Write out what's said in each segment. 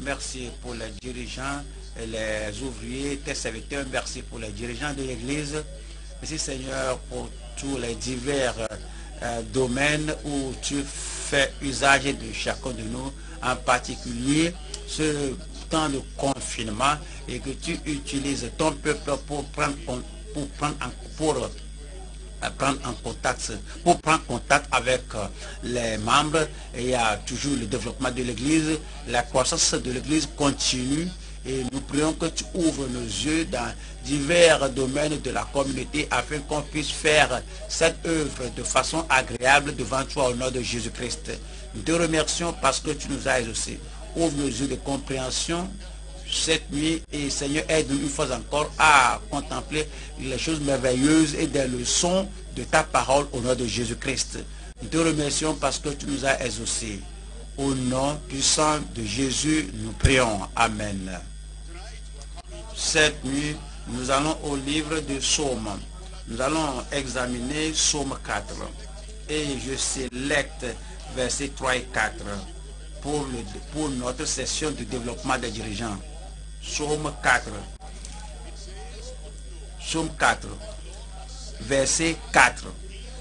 Merci pour les dirigeants, et les ouvriers, tes serviteurs. Merci pour les dirigeants de l'Église. Merci Seigneur pour tous les divers euh, domaines où tu fais usage de chacun de nous, en particulier ce temps de confinement et que tu utilises ton peuple pour prendre, pour prendre, pour prendre en contact, pour prendre contact avec euh, les membres. Et il y a toujours le développement de l'Église. La croissance de l'Église continue. Et nous prions que tu ouvres nos yeux dans divers domaines de la communauté afin qu'on puisse faire cette œuvre de façon agréable devant toi au nom de Jésus-Christ. Nous te remercions parce que tu nous as exaucés. Ouvre nos yeux de compréhension cette nuit et Seigneur aide-nous une fois encore à contempler les choses merveilleuses et des leçons de ta parole au nom de Jésus-Christ. Nous te remercions parce que tu nous as exaucés. Au nom puissant de Jésus, nous prions. Amen. Cette nuit, nous allons au livre de Psaume. Nous allons examiner Psaume 4. Et je sélecte versets 3 et 4 pour, pour notre session de développement des dirigeants. Psaume 4. Psaume 4. Verset 4.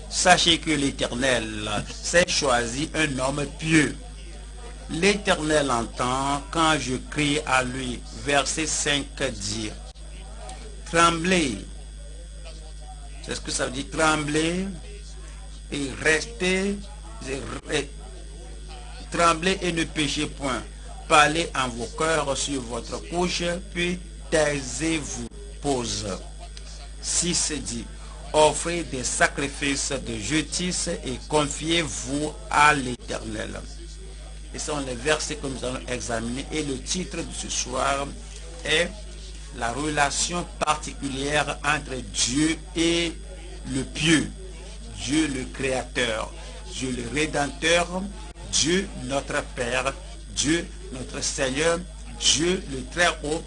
Sachez que l'Éternel s'est choisi un homme pieux. L'Éternel entend quand je crie à lui. Verset 5 dit. Tremblez. C'est ce que ça veut dire. Tremblez et restez. Tremblez et ne péchez point parlez en vos cœurs sur votre couche, puis taisez-vous. Pause. 6 dit, offrez des sacrifices de justice et confiez-vous à l'Éternel. Et ce sont les versets que nous allons examiner. Et le titre de ce soir est la relation particulière entre Dieu et le pieux. Dieu le Créateur, Dieu le Rédempteur, Dieu notre Père, Dieu notre Seigneur, Dieu le Très Haut,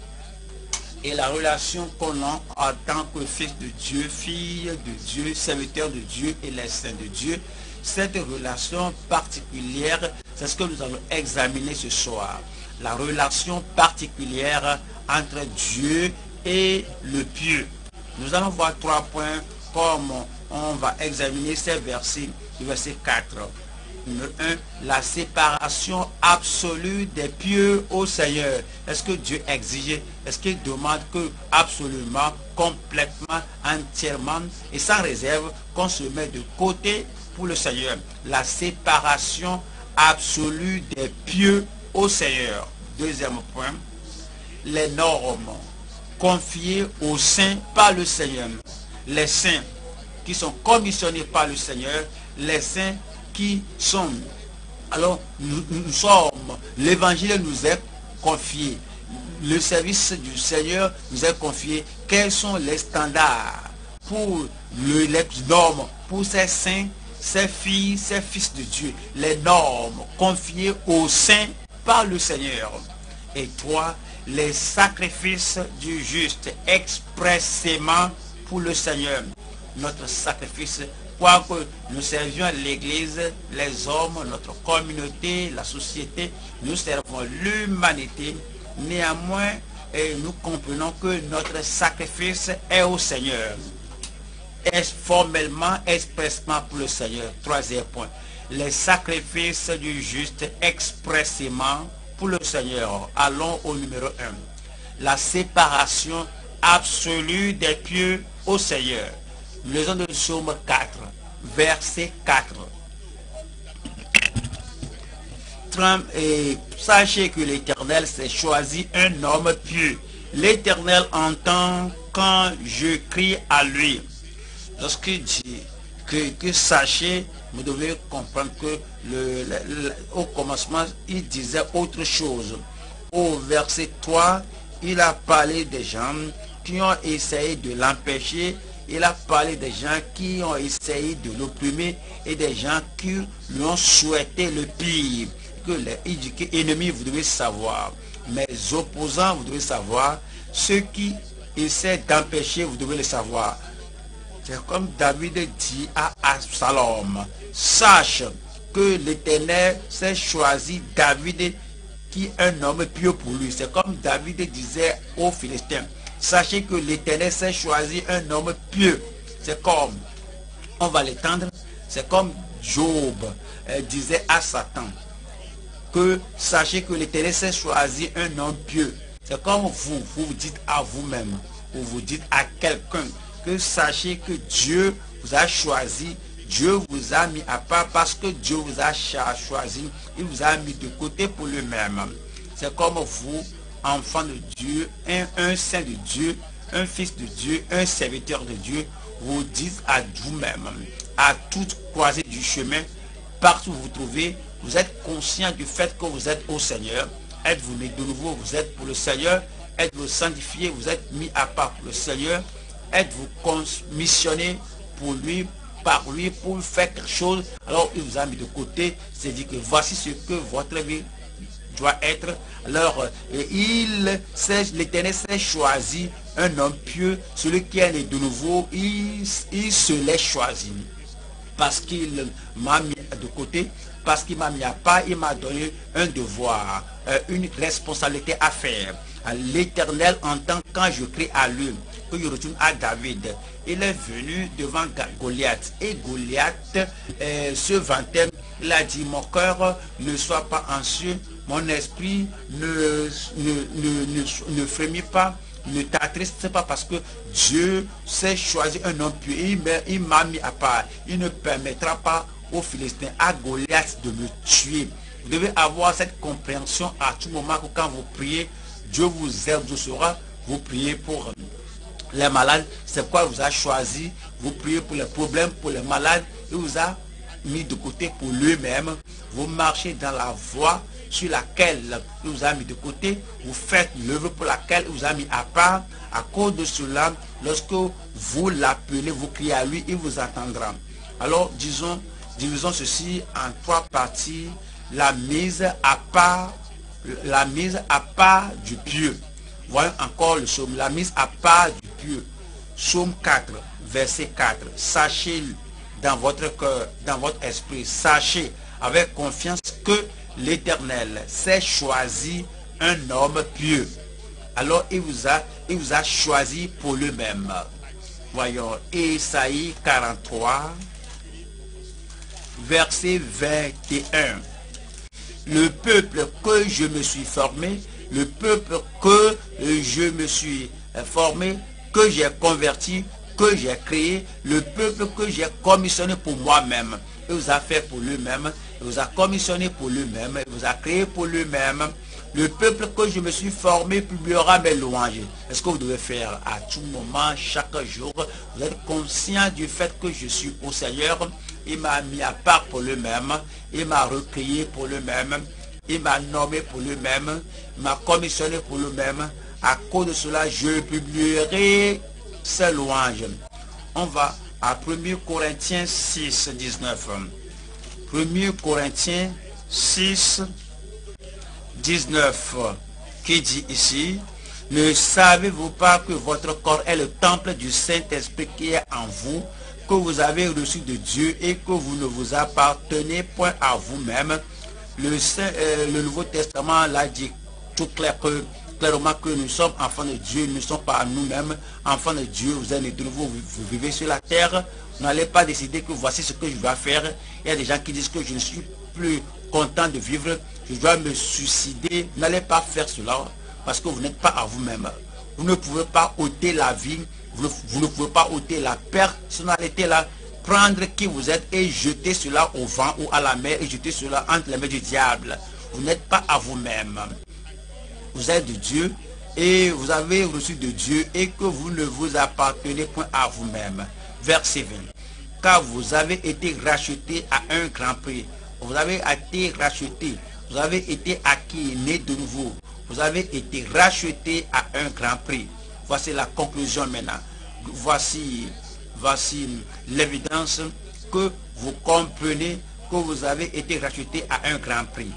et la relation qu'on a en tant que fils de Dieu, fille de Dieu, serviteur de Dieu et les de Dieu. Cette relation particulière, c'est ce que nous allons examiner ce soir. La relation particulière entre Dieu et le pieux. Nous allons voir trois points comme on va examiner ces versets, verset 4. Numéro 1, la séparation absolue des pieux au Seigneur. Est-ce que Dieu exige, est-ce qu'il demande que absolument, complètement, entièrement et sans réserve qu'on se met de côté pour le Seigneur? La séparation absolue des pieux au Seigneur. Deuxième point, les normes confiées aux saints par le Seigneur. Les saints qui sont commissionnés par le Seigneur, les saints qui sont. Alors, nous, sommes, l'évangile nous est confié. Le service du Seigneur nous est confié. Quels sont les standards pour le, les normes, pour ces saints, ces filles, ces fils de Dieu, les normes confiées aux saints par le Seigneur. Et toi, les sacrifices du juste expressément pour le Seigneur. Notre sacrifice Quoique nous servions l'Église, les hommes, notre communauté, la société, nous servons l'humanité, néanmoins, et nous comprenons que notre sacrifice est au Seigneur. Est formellement, expressément pour le Seigneur? Troisième point. Les sacrifices du juste expressément pour le Seigneur. Allons au numéro 1. La séparation absolue des pieux au Seigneur. Lisons de Somme 4, verset 4. Et sachez que l'Éternel s'est choisi un homme pieux. L'Éternel entend quand je crie à lui. Lorsqu'il dit que, que sachez, vous devez comprendre que au commencement, il disait autre chose. Au verset 3, il a parlé des gens qui ont essayé de l'empêcher il a parlé des gens qui ont essayé de l'opprimer et des gens qui lui ont souhaité le pire. Que les, ennemis, vous devez savoir. Mes opposants, vous devez savoir. Ceux qui essaient d'empêcher, vous devez le savoir. C'est comme David dit à Absalom. Sache que l'Éternel s'est choisi David qui est un homme pieux pour lui. C'est comme David disait aux Philistins. Sachez que l'Éternel s'est choisi un homme pieux. C'est comme, on va l'étendre, c'est comme Job euh, disait à Satan que sachez que l'Éternel s'est choisi un homme pieux. C'est comme vous, vous vous dites à vous-même, ou vous dites à quelqu'un que sachez que Dieu vous a choisi, Dieu vous a mis à part parce que Dieu vous a choisi, il vous a mis de côté pour lui-même. C'est comme vous, enfant de Dieu, un, saint de Dieu, un fils de Dieu, un serviteur de Dieu, vous dites à vous-même, à toute croisée du chemin, partout où vous vous trouvez, vous êtes conscient du fait que vous êtes au Seigneur. Êtes-vous né de nouveau, vous êtes pour le Seigneur. Êtes-vous sanctifié, vous êtes mis à part pour le Seigneur. Êtes-vous commissionné pour lui, par lui, pour faire quelque chose. Alors il vous a mis de côté. C'est dit que voici ce que votre vie doit être. Alors, euh, il l'éternel s'est choisi un homme pieux, celui qui est de nouveau, il, il se l'est choisi. Parce qu'il m'a mis de côté, parce qu'il m'a mis à part, il m'a donné un devoir, euh, une responsabilité à faire. L'éternel entend quand je crie à lui, que je retourne à David. Il est venu devant Goliath. Et Goliath euh, se vantait. Il a dit, mon cœur ne soit pas anxieux, mon esprit ne, ne, ne, frémit pas, ne t'attriste pas parce que Dieu s'est choisi un homme pieux. Il m'a mis à part. Il ne permettra pas aux Philistins, à Goliath de me tuer. Vous devez avoir cette compréhension à tout moment que quand vous priez, Dieu vous sera. Vous priez pour les malades, c'est quoi vous a choisi? Vous priez pour les problèmes, pour les malades. Il vous a mis de côté pour lui-même. Vous marchez dans la voie sur laquelle il vous a mis de côté. Vous faites l'œuvre pour laquelle il vous a mis à part. À cause de cela, lorsque vous l'appelez, vous criez à lui, il vous attendra. Alors, disons, divisons ceci en trois parties. La mise à part, la mise à part du pieux. Voyons encore le psaume. La mise à part du pieux. Psaume 4, verset 4. Sachez dans votre cœur, dans votre esprit, sachez avec confiance que l'Éternel s'est choisi un homme pieux. Alors il vous a, choisi pour lui-même. Voyons, Esaïe 43, verset 21. Le peuple que je me suis formé, le peuple que je me suis formé, que j'ai converti, que j'ai créé, le peuple que j'ai commissionné pour moi-même. Il vous a fait pour lui-même, il vous a commissionné pour lui-même, il vous a créé pour lui-même. Le peuple que je me suis formé publiera mes louanges. Est-ce que vous devez faire à tout moment, chaque jour Vous êtes conscient du fait que je suis au Seigneur il m'a mis à part pour lui-même. Il m'a recueilli pour lui-même. Il m'a nommé pour lui-même. Il m'a commissionné pour lui-même. À cause de cela, je publierai ses louanges. On va à 1 Corinthiens 6, 19. 1 Corinthiens 6, 19, qui dit ici, ne savez-vous pas que votre corps est le temple du Saint-Esprit qui est en vous, vous avez reçu de Dieu et que vous ne vous appartenez point à vous-même. Le, euh, le Nouveau Testament l'a dit tout clair que, clairement que nous sommes enfants de Dieu, nous ne sommes pas nous-mêmes enfants de Dieu. Vous êtes de nouveau, vous, vivez sur la terre. Vous n'allez pas décider que voici ce que je dois faire. Il y a des gens qui disent que je ne suis plus content de vivre, je dois me suicider. N'allez pas faire cela parce que vous n'êtes pas à vous-même. Vous ne pouvez pas ôter la vie vous, ne pouvez pas ôter la personnalité là, prendre qui vous êtes et jeter cela au vent ou à la mer et jeter cela entre les mains du diable. Vous n'êtes pas à vous-même. Vous êtes de Dieu et vous avez reçu de Dieu et que vous ne vous appartenez point à vous-même. Verset 20. Car vous avez été racheté à un grand prix. Vous avez été racheté. Vous avez été acquis, né de nouveau. Vous avez été racheté à un grand prix. Voici la conclusion maintenant. Voici, voici l'évidence que vous comprenez que vous avez été racheté à un grand prix.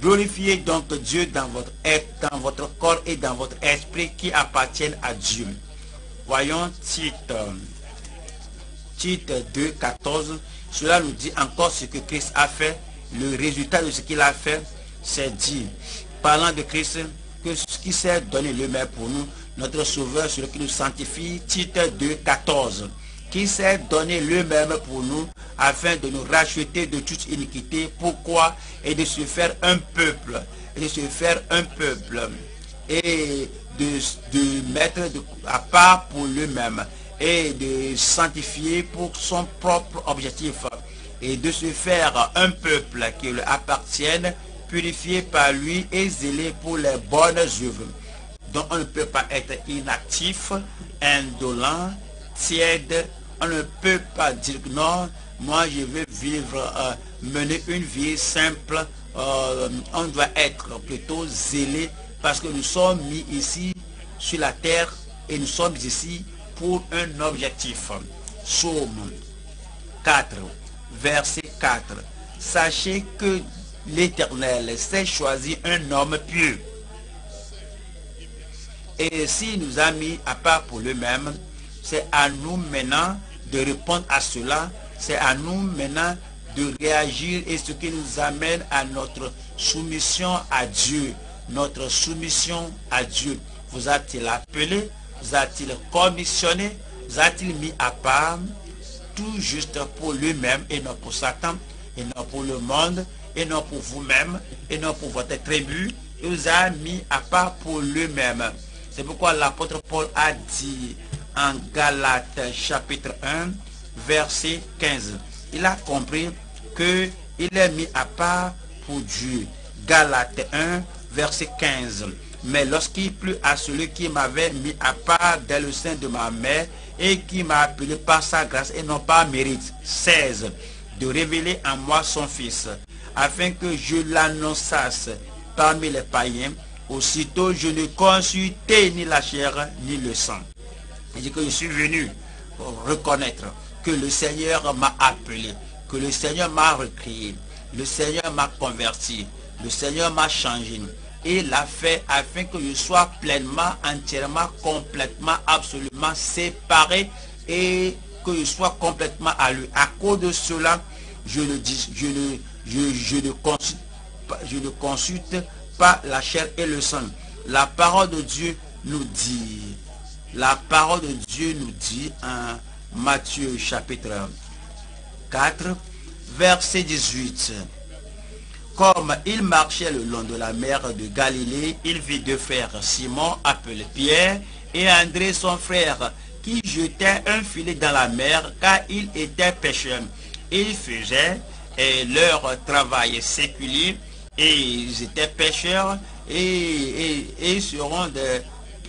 Glorifiez donc Dieu dans votre être, dans votre corps et dans votre esprit qui appartiennent à Dieu. Voyons Tite, Tite 2, 14. Cela nous dit encore ce que Christ a fait. Le résultat de ce qu'il a fait, c'est dit parlant de Christ, que ce qui s'est donné lui-même pour nous, notre Sauveur, celui qui nous sanctifie, titre 2, 14, qui s'est donné lui-même pour nous, afin de nous racheter de toute iniquité. Pourquoi? Et de se faire un peuple, et de se faire un peuple, et de, de mettre à part pour lui-même, et de sanctifier pour son propre objectif, et de se faire un peuple qui lui appartienne, purifié par lui et zélé pour les bonnes œuvres. Donc on ne peut pas être inactif, indolent, tiède. On ne peut pas dire non, moi je veux vivre, euh, mener une vie simple. Euh, on doit être plutôt zélé parce que nous sommes mis ici sur la terre et nous sommes ici pour un objectif. Psaume 4, verset 4. Sachez que l'Éternel s'est choisi un homme pieux. Et s'il nous a mis à part pour lui-même, c'est à nous maintenant de répondre à cela. C'est à nous maintenant de réagir et ce qui nous amène à notre soumission à Dieu. Notre soumission à Dieu. Vous a-t-il appelé? Vous a-t-il commissionné? Vous a-t-il mis à part? Tout juste pour lui-même et non pour Satan et non pour le monde et non pour vous-même et non pour votre tribu. Il vous a mis à part pour lui-même. C'est pourquoi l'apôtre Paul a dit en Galates chapitre 1, verset 15. Il a compris que il est mis à part pour Dieu. Galates 1, verset 15. Mais lorsqu'il plut à celui qui m'avait mis à part dès le sein de ma mère et qui m'a appelé par sa grâce et non par mérite. 16. De révéler en moi son Fils, afin que je l'annonçasse parmi les païens Aussitôt, je ne consultais ni la chair ni le sang. Il dit que je suis venu reconnaître que le Seigneur m'a appelé, que le Seigneur m'a recréé, le Seigneur m'a converti, le Seigneur m'a changé. Et l'a fait afin que je sois pleinement, entièrement, complètement, absolument séparé et que je sois complètement à lui. À cause de cela, je ne consulte pas la chair et le sang. La parole de Dieu nous dit, la parole de Dieu nous dit en Matthieu chapitre 4, verset 18. Comme il marchait le long de la mer de Galilée, il vit deux frères, Simon appelé Pierre et André son frère, qui jetaient un filet dans la mer car il était pêcheur. Ils faisaient et leur travail séculier et ils étaient pêcheurs et, ils, seront de,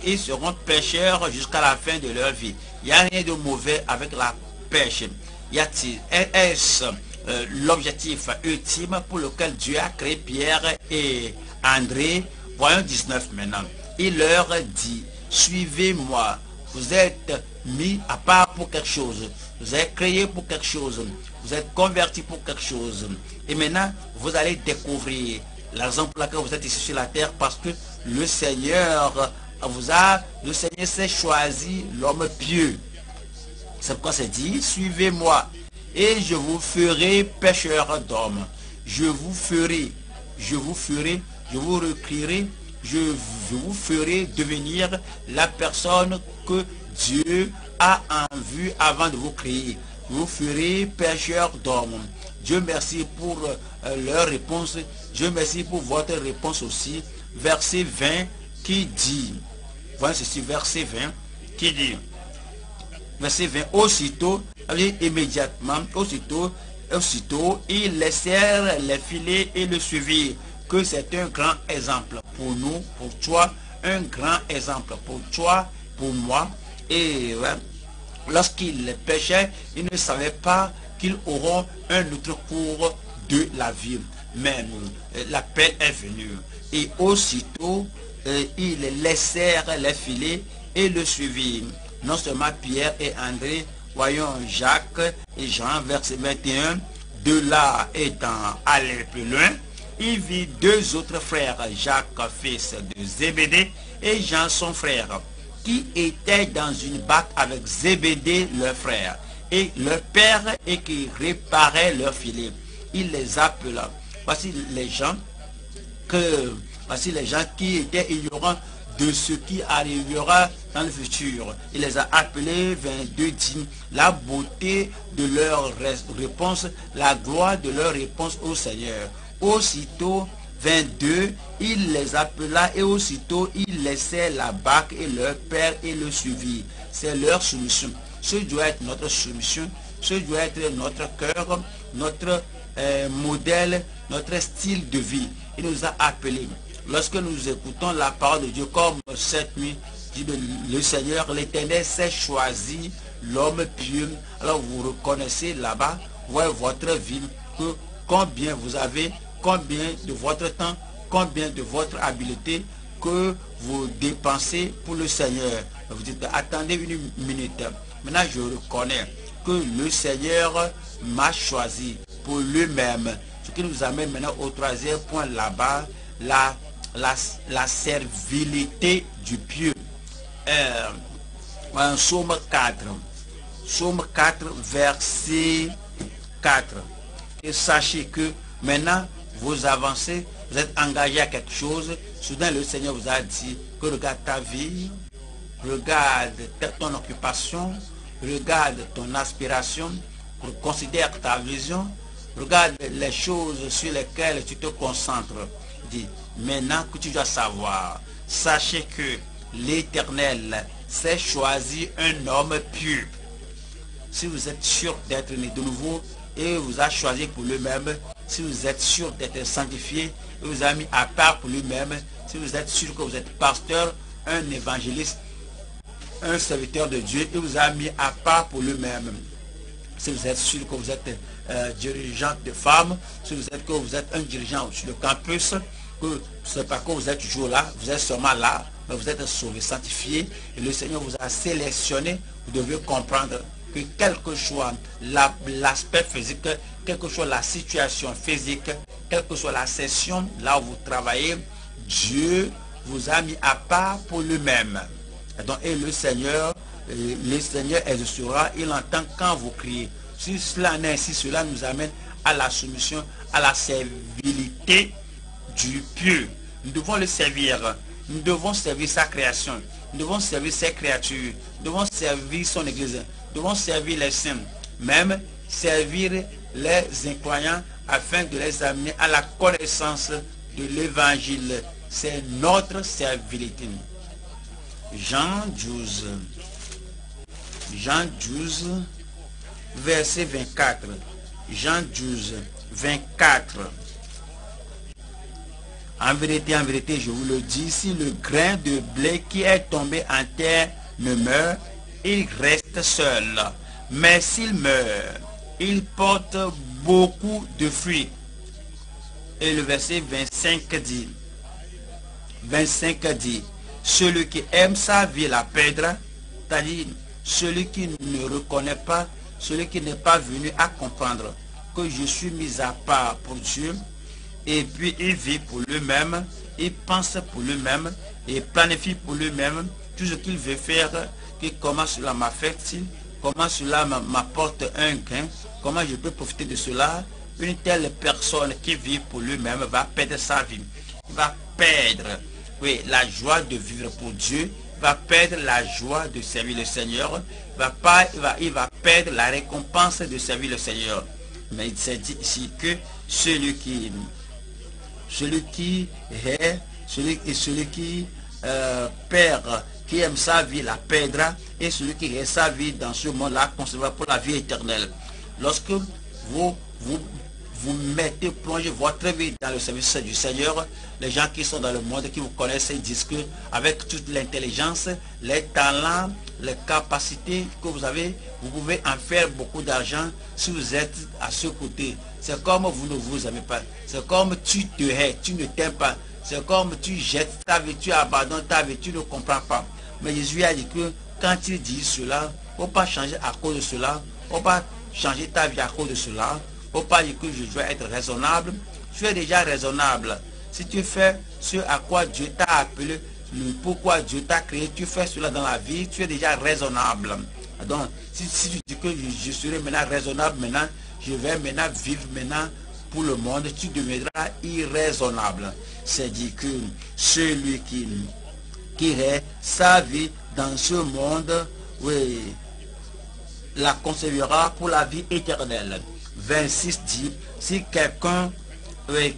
ils seront pêcheurs jusqu'à la fin de leur vie. Il n'y a rien de mauvais avec la pêche. Y a-t-il, est-ce euh, l'objectif ultime pour lequel Dieu a créé Pierre et André? Voyons 19 maintenant. Il leur dit, suivez-moi. Vous êtes mis à part pour quelque chose. Vous êtes créé pour quelque chose. Vous êtes converti pour quelque chose. Et maintenant, vous allez découvrir la raison pour laquelle vous êtes ici sur la terre parce que le Seigneur vous a, le Seigneur s'est choisi l'homme pieux. C'est pourquoi c'est dit, suivez-moi et je vous ferai pêcheur d'hommes. Je vous ferai, je vous ferai, je vous recréerai, je, vous ferai devenir la personne que Dieu a en vue avant de vous créer. Vous ferez pêcheur d'hommes. Dieu merci pour euh, leur réponse. Dieu merci pour votre réponse aussi. Verset 20 qui dit, voilà ceci, verset 20 qui dit, verset 20, aussitôt, immédiatement, aussitôt, aussitôt, ils laissèrent les filets et le suivirent. Que c'est un grand exemple pour nous, pour toi, un grand exemple pour toi, pour moi. Et lorsqu'ils pêchaient, ils ne savaient pas qu'ils auront un autre cours de la vie. Mais euh, l'appel est venu. Et aussitôt, euh, ils laissèrent les filets et le suivirent. Non seulement Pierre et André, voyons Jacques et Jean, verset 21. De là étant allé plus loin, il vit deux autres frères, Jacques, fils de Zébédée, et Jean, son frère, qui étaient dans une barque avec Zébédée, leur frère et leur père et qui réparait leur filet. Il les appela. Voici les gens que Voici les gens qui étaient ignorants de ce qui arrivera dans le futur. Il les a appelés 22 dit la beauté de leur réponse, la gloire de leur réponse au Seigneur. Aussitôt 22, il les appela et aussitôt il laissait la barque et leur père et le suivit. C'est leur soumission. Ce doit être notre soumission. Ce doit être notre cœur, notre euh, modèle, notre style de vie. Il nous a appelés. Lorsque nous écoutons la parole de Dieu comme cette nuit, le Seigneur, l'Éternel s'est choisi l'homme pieux. Alors vous reconnaissez là-bas, voyez votre vie, que combien vous avez, combien de votre temps, combien de votre habileté que vous dépensez pour le Seigneur. Vous dites, attendez une minute. Maintenant, je reconnais que le Seigneur m'a choisi pour lui-même. Ce qui nous amène maintenant au troisième point là-bas, la, la, servilité du pieux. Euh, en Somme 4. Somme 4, verset 4. Et sachez que maintenant, vous avancez, vous êtes engagé à quelque chose. Soudain, le Seigneur vous a dit regarde ta vie, regarde ton occupation, regarde ton aspiration, considère ta vision, regarde les choses sur lesquelles tu te concentres. Dis, maintenant que tu dois savoir, sachez que l'Éternel s'est choisi un homme pieux. Si vous êtes sûr d'être né de nouveau et vous a choisi pour lui-même, si vous êtes sûr d'être sanctifié et vous a mis à part pour lui-même, si vous êtes sûr que vous êtes pasteur, un évangéliste, un serviteur de Dieu et vous a mis à part pour lui-même. Si vous êtes sûr que vous êtes euh, dirigeant de femmes, si vous êtes que vous êtes un dirigeant sur le campus, que pas que vous êtes toujours là, vous êtes seulement là, mais vous êtes sauvé, sanctifié, et le Seigneur vous a sélectionné, vous devez comprendre que quel que soit l'aspect physique, quelle que soit la situation physique, quelle que soit la session là où vous travaillez, Dieu vous a mis à part pour lui-même. Et, le Seigneur, le Seigneur exaucera, il entend quand vous criez. Si cela n'est ainsi, cela nous amène à la soumission, à la servilité du pieux. Nous devons le servir. Nous devons servir sa création. Nous devons servir ses créatures. Nous devons servir son église. Nous devons servir les saints. Même servir les incroyants afin de les amener à la connaissance de l'évangile. C'est notre servilité. Jean 12. Jean 12, verset 24. Jean 12, 24. En vérité, en vérité, je vous le dis, si le grain de blé qui est tombé en terre ne meurt, il reste seul. Mais s'il meurt, il porte beaucoup de fruits. Et le verset 25 dit, 25 dit, celui qui aime sa vie la perdra, c'est-à-dire celui qui ne reconnaît pas, celui qui n'est pas venu à comprendre que je suis mis à part pour Dieu, et puis il vit pour lui-même, il pense pour lui-même, et planifie pour lui-même tout ce qu'il veut faire, que comment cela m'affecte, comment cela m'apporte un gain, comment je peux profiter de cela. Une telle personne qui vit pour lui-même va perdre sa vie, va perdre oui, la joie de vivre pour Dieu, va perdre la joie de servir le Seigneur, va pas, il, va, il va perdre la récompense de servir le Seigneur. Mais il s'est dit ici que celui qui celui qui est, celui, et celui qui euh, perd, qui aime sa vie, la perdra, et celui qui est sa vie dans ce monde-là conservera pour la vie éternelle. Lorsque vous, vous mettez, plongez votre vie dans le service du Seigneur, les gens qui sont dans le monde, qui vous connaissent, ils disent que avec toute l'intelligence, les talents, les capacités que vous avez, vous pouvez en faire beaucoup d'argent si vous êtes à ce côté. C'est comme vous ne vous aimez pas. C'est comme tu te hais, tu ne t'aimes pas. C'est comme tu jettes ta vie, tu abandonnes ta vie, tu ne comprends pas. Mais Jésus a dit que quand il dit cela, il ne faut pas changer à cause de cela. Il ne pas changer ta vie à cause de cela. Faut pas dire que je dois être raisonnable. Tu es déjà raisonnable. Si tu fais ce à quoi Dieu t'a appelé, pourquoi Dieu t'a créé, tu fais cela dans la vie, tu es déjà raisonnable. Donc, si, tu dis que je, serai maintenant raisonnable, maintenant, je vais maintenant vivre maintenant pour le monde, tu deviendras irraisonnable. C'est dit que celui qui, qui est sa vie dans ce monde, oui, la conservera pour la vie éternelle. 26 dit, si quelqu'un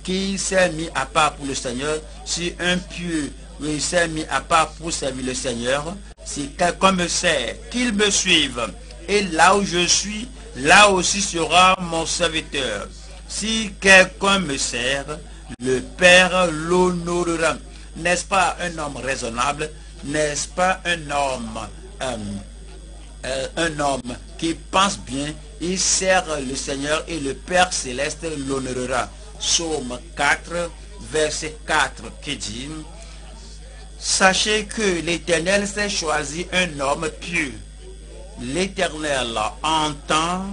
qui s'est mis à part pour le Seigneur, si un pieux s'est mis à part pour servir le Seigneur, si quelqu'un me sert, qu'il me suive. Et là où je suis, là aussi sera mon serviteur. Si quelqu'un me sert, le Père l'honorera. N'est-ce pas un homme raisonnable? N'est-ce pas un homme, euh, euh, un homme qui pense bien Il sert le Seigneur et le Père céleste l'honorera. Psaume 4, verset 4 qui dit Sachez que l'Éternel s'est choisi un homme pieux. L'Éternel entend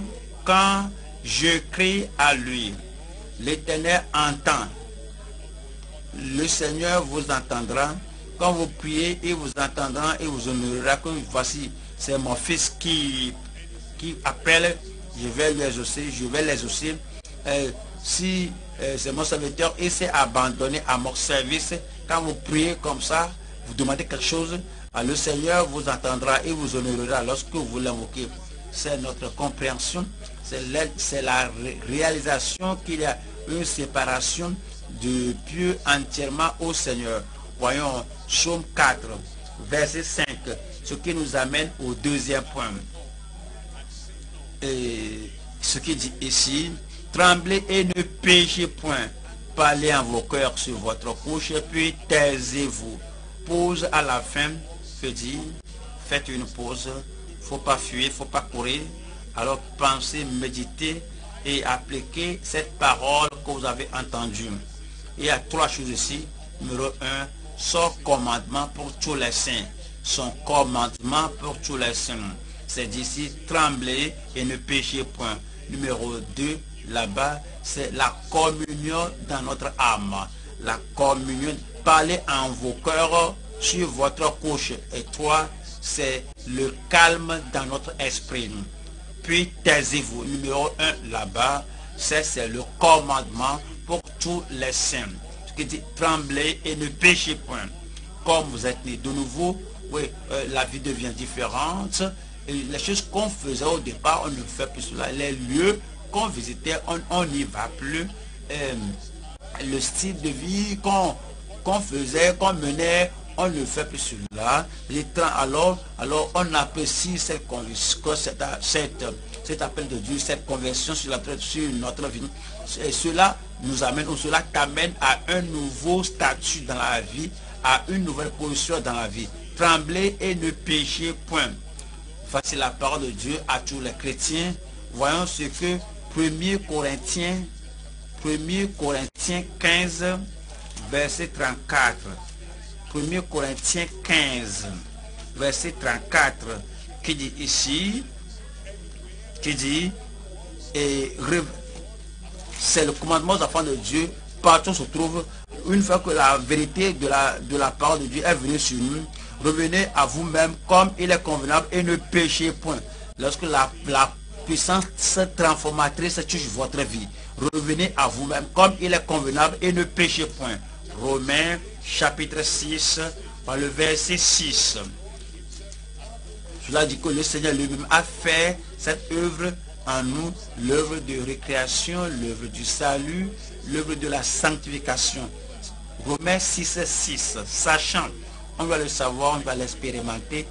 quand je crie à lui. L'Éternel entend. Le Seigneur vous entendra. Quand vous priez, il vous entendra et vous honorera que voici, c'est mon fils qui, qui appelle. Je vais lui exaucer, je vais l'exaucer. Euh, si euh, c'est mon serviteur et s'est abandonné à mon service, quand vous priez comme ça, vous demandez quelque chose, le Seigneur vous entendra et vous honorera lorsque vous l'invoquez. C'est notre compréhension, c'est la réalisation qu'il y a une séparation de Dieu entièrement au Seigneur. Voyons Psaume 4, verset 5, ce qui nous amène au deuxième point. Et ce qui dit ici, tremblez et ne péchez point. Parlez en vos cœurs sur votre couche, puis taisez-vous. Pause à la fin, faites une pause. faut pas fuir, faut pas courir. Alors pensez, méditez et appliquez cette parole que vous avez entendue. Il y a trois choses ici. Numéro un, son commandement pour tous les saints. Son commandement pour tous les saints. C'est d'ici, tremblez et ne péchez point. Numéro 2, là-bas, c'est la communion dans notre âme. La communion, parlez en vos cœurs sur votre couche. Et toi, c'est le calme dans notre esprit. Puis taisez-vous. Numéro 1 là-bas, c'est le commandement pour tous les saints. Ce qui dit tremblez et ne péchez point. Comme vous êtes né de nouveau, oui, euh, la vie devient différente. Les choses qu'on faisait au départ, on ne fait plus cela. Les lieux qu'on visitait, on n'y va plus. Euh, le style de vie qu'on faisait, qu'on menait, on ne fait plus cela. Alors, alors on apprécie cette, cet appel de Dieu, cette conversion sur, sur notre vie. Et cela nous amène, ou cela t'amène à un nouveau statut dans la vie, à une nouvelle position dans la vie. Trembler et ne pécher, point. Voici la parole de Dieu à tous les chrétiens. Voyons ce que 1er Corinthiens, 1er Corinthiens 15, verset 34. 1 Corinthiens 15, verset 34, qui dit ici, qui dit, et c'est le commandement aux enfants de Dieu, partout se trouve, une fois que la vérité de la, de la parole de Dieu est venue sur nous, revenez à vous-même comme il est convenable et ne péchez point. Lorsque la, la puissance transformatrice touche votre vie, revenez à vous-même comme il est convenable et ne péchez point. Romains chapitre 6, par le verset 6. Cela dit que le Seigneur lui-même a fait cette œuvre en nous, l'œuvre de récréation, l'œuvre du salut, l'œuvre de la sanctification. Romains 6, 6. Sachant, on doit le savoir, on va l'expérimenter.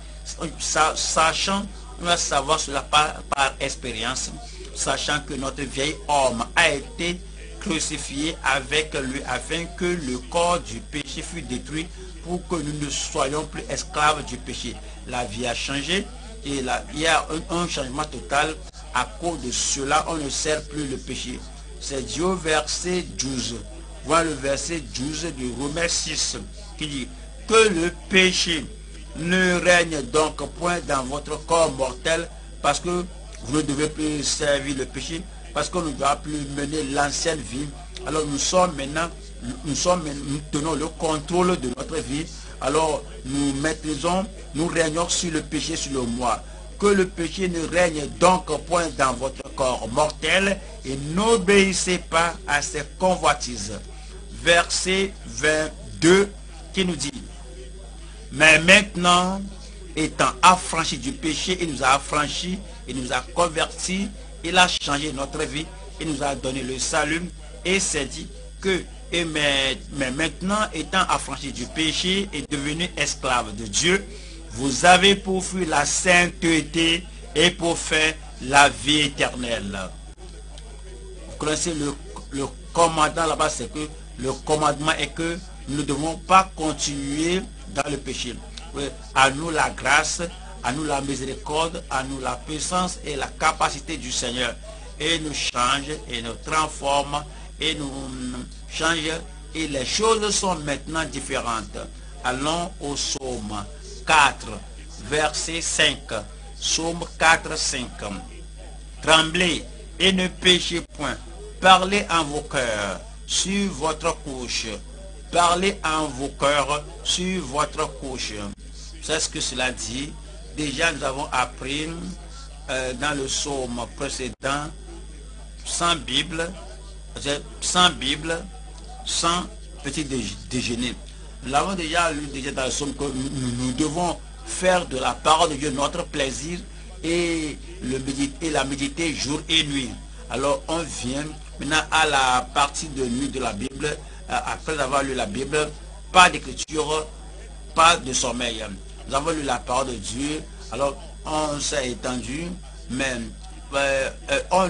Sachant, on va savoir cela par, expérience. Sachant que notre vieil homme a été crucifié avec lui afin que le corps du péché fût détruit pour que nous ne soyons plus esclaves du péché. La vie a changé et il y a un, changement total. À cause de cela, on ne sert plus le péché. C'est Dieu verset 12. Voilà le verset 12 du Romains 6 qui dit que le péché ne règne donc point dans votre corps mortel parce que vous ne devez plus servir le péché parce qu'on ne doit plus mener l'ancienne vie. Alors nous sommes maintenant, nous sommes, nous tenons le contrôle de notre vie. Alors nous maîtrisons, nous régnons sur le péché, sur le moi. que le péché ne règne donc point dans votre corps mortel et n'obéissez pas à ses convoitises. Verset 22 qui nous dit, mais maintenant, étant affranchi du péché, il nous a affranchis, il nous a convertis, il a changé notre vie, il nous a donné le salut et s'est dit que, mais, maintenant étant affranchi du péché et devenu esclave de Dieu, vous avez pour la sainteté et pour faire la vie éternelle. Vous connaissez le, le commandement là-bas, c'est que le commandement est que nous ne devons pas continuer dans le péché. À nous la grâce, à nous la miséricorde, à nous la puissance et la capacité du Seigneur. Et nous change et nous transforme et nous change et les choses sont maintenant différentes. Allons au psaume 4, verset 5. Psaume 4, 5. Tremblez et ne péchez point. Parlez en vos cœurs sur votre couche. Parlez en vos cœurs sur votre couche. C'est ce que cela dit. Déjà, nous avons appris euh, dans le psaume précédent, sans Bible, sans Bible, sans petit déjeuner. Nous l'avons déjà lu déjà dans le psaume que nous, devons faire de la parole de Dieu notre plaisir et, méditer, la méditer jour et nuit. Alors on vient maintenant à la partie de nuit de la Bible, après avoir lu la Bible, pas d'écriture, pas de sommeil. Nous avons lu la parole de Dieu, alors on s'est étendu, mais euh, euh, on,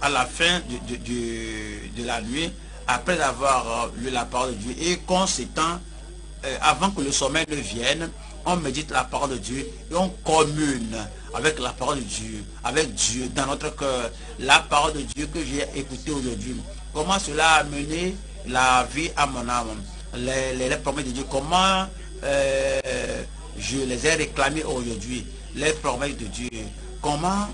à, la fin de, la nuit, après avoir lu la parole de Dieu, et qu'on s'étend, avant que le sommeil ne vienne, on médite la parole de Dieu et on commune avec la parole de Dieu, avec Dieu dans notre cœur. La parole de Dieu que j'ai écoutée aujourd'hui. Comment cela a mené la vie à mon âme? Les, promesses de Dieu. Comment euh, je les ai réclamées aujourd'hui? Les promesses de Dieu. Comment,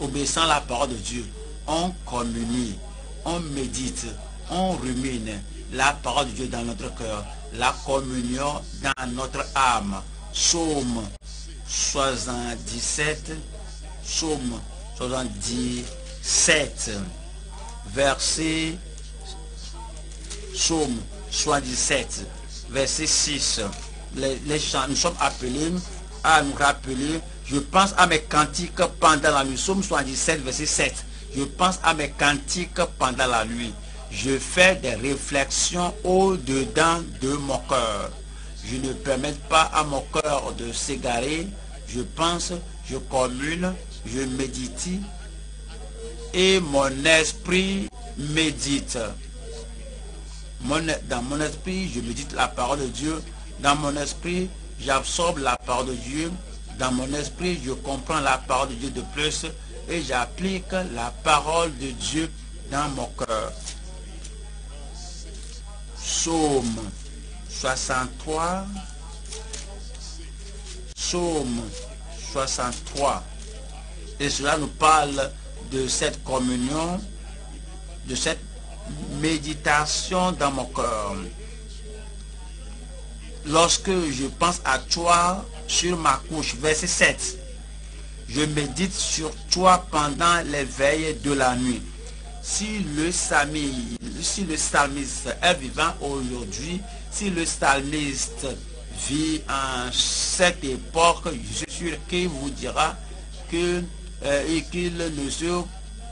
obéissant la parole de Dieu, on communie, on médite, on rumine la parole de Dieu dans notre cœur. La communion dans notre âme. Psaume 77, psaume 77, verset, psaume 77, verset 6. Les, nous sommes appelés à nous rappeler, je pense à mes cantiques pendant la nuit. Psaume 77, verset 7. Je pense à mes cantiques pendant la nuit. Je fais des réflexions au-dedans de mon cœur. Je ne permets pas à mon cœur de s'égarer je pense, je commune, je médite et mon esprit médite. dans mon esprit, je médite la parole de Dieu. Dans mon esprit, j'absorbe la parole de Dieu. Dans mon esprit, je comprends la parole de Dieu de plus et j'applique la parole de Dieu dans mon cœur. Psaume 63, psaume 63. Et cela nous parle de cette communion, de cette méditation dans mon cœur. Lorsque je pense à toi sur ma couche, verset 7, je médite sur toi pendant les veilles de la nuit. Si le, si le psalmiste est vivant aujourd'hui, si le psalmiste vit en cette époque, je suis sûr qu'il vous dira que euh, qu'il ne se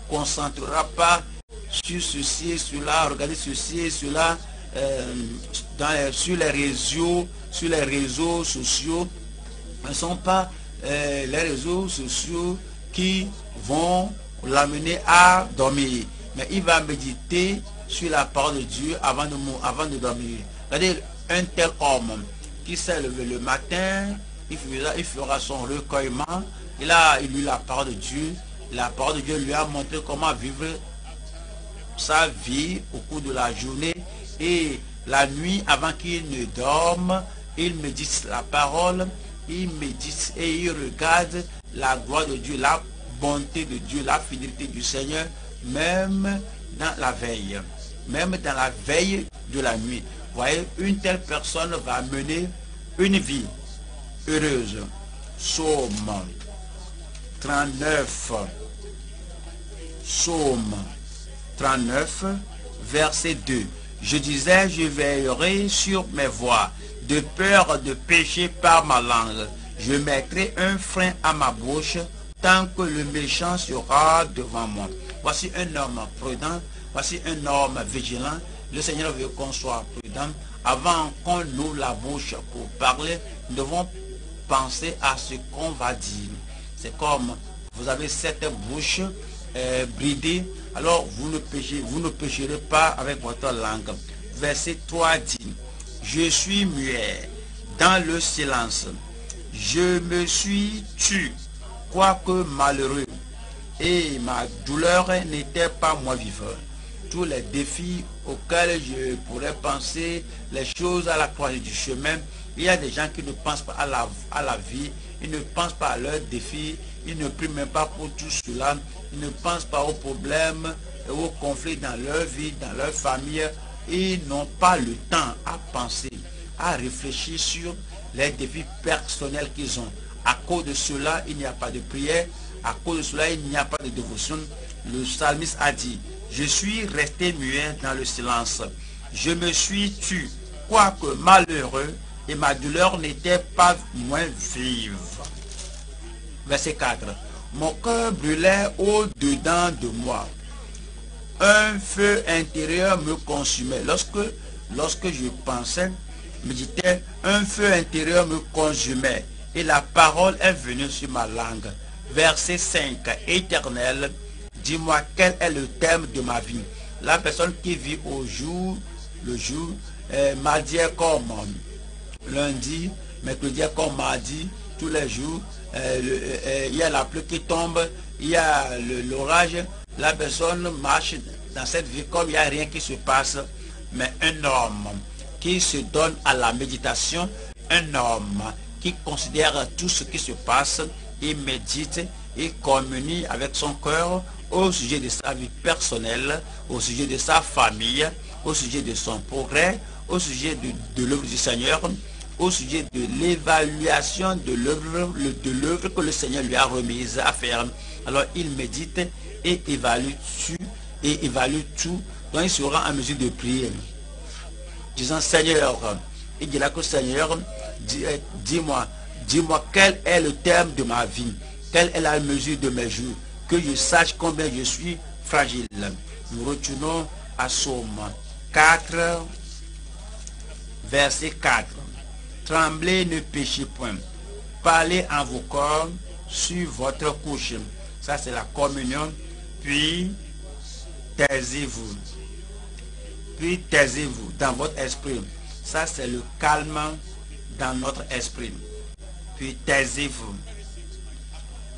concentrera pas sur ceci et cela, regarder ceci et cela euh, dans, sur les réseaux, sur les réseaux sociaux. Ce ne sont pas euh, les réseaux sociaux qui vont l'amener à dormir. Mais il va méditer sur la parole de Dieu avant de, avant de dormir. C'est-à-dire un tel homme qui s'est levé le matin, il fera, il fera son recueillement. Il a lu la parole de Dieu. La parole de Dieu lui a montré comment vivre sa vie au cours de la journée. Et la nuit, avant qu'il ne dorme, il médite la parole, il médite et il regarde la gloire de Dieu, la bonté de Dieu, la fidélité du Seigneur, même dans la veille, même dans la veille de la nuit voyez, une telle personne va mener une vie heureuse. Psaume 39. Psaume 39, verset 2. Je disais, je veillerai sur mes voies, de peur de pécher par ma langue. Je mettrai un frein à ma bouche tant que le méchant sera devant moi. Voici un homme prudent, voici un homme vigilant. Le Seigneur veut qu'on soit prudent. Avant qu'on ouvre la bouche pour parler, nous devons penser à ce qu'on va dire. C'est comme vous avez cette bouche euh, bridée, alors vous ne, péchez, vous ne pécherez pas avec votre langue. Verset 3 dit, je suis muet dans le silence. Je me suis tu, quoique malheureux, et ma douleur n'était pas moi vivant. Tous les défis auxquels je pourrais penser, les choses à la croisée du chemin, il y a des gens qui ne pensent pas à la, à la vie, ils ne pensent pas à leurs défis, ils ne prient même pas pour tout cela, ils ne pensent pas aux problèmes, et aux conflits dans leur vie, dans leur famille. Ils n'ont pas le temps à penser, à réfléchir sur les défis personnels qu'ils ont. À cause de cela, il n'y a pas de prière. À cause de cela, il n'y a pas de dévotion. Le psalmiste a dit, je suis resté muet dans le silence. Je me suis tu, quoique malheureux, et ma douleur n'était pas moins vive. Verset 4. Mon cœur brûlait au-dedans de moi. Un feu intérieur me consumait. Lorsque, lorsque je pensais, me disais, un feu intérieur me consumait. Et la parole est venue sur ma langue. Verset 5. Éternel, dis-moi quel est le thème de ma vie. La personne qui vit au jour, le jour, euh, mardi comme lundi, mercredi comme mardi, tous les jours, euh, euh, il y a la pluie qui tombe, il y a l'orage, la personne marche dans cette vie comme il n'y a rien qui se passe. Mais un homme qui se donne à la méditation, un homme qui considère tout ce qui se passe, il médite, il communie avec son cœur au sujet de sa vie personnelle, au sujet de sa famille, au sujet de son progrès, au sujet de, l'œuvre du Seigneur, au sujet de l'évaluation de l'œuvre de que le Seigneur lui a remise à faire. Alors il médite et évalue tout, et évalue tout, donc il sera en mesure de prier. Disant Seigneur, il dira que Seigneur, dis-moi, dis-moi quel est le terme de ma vie, quelle est la mesure de mes jours, que je sache combien je suis fragile. Nous retournons à Somme 4, verset 4. Tremblez, ne péchez point. Parlez en vos corps sur votre couche. Ça, c'est la communion. Puis, taisez-vous. Puis, taisez-vous dans votre esprit. Ça, c'est le calme dans notre esprit. Puis, taisez-vous.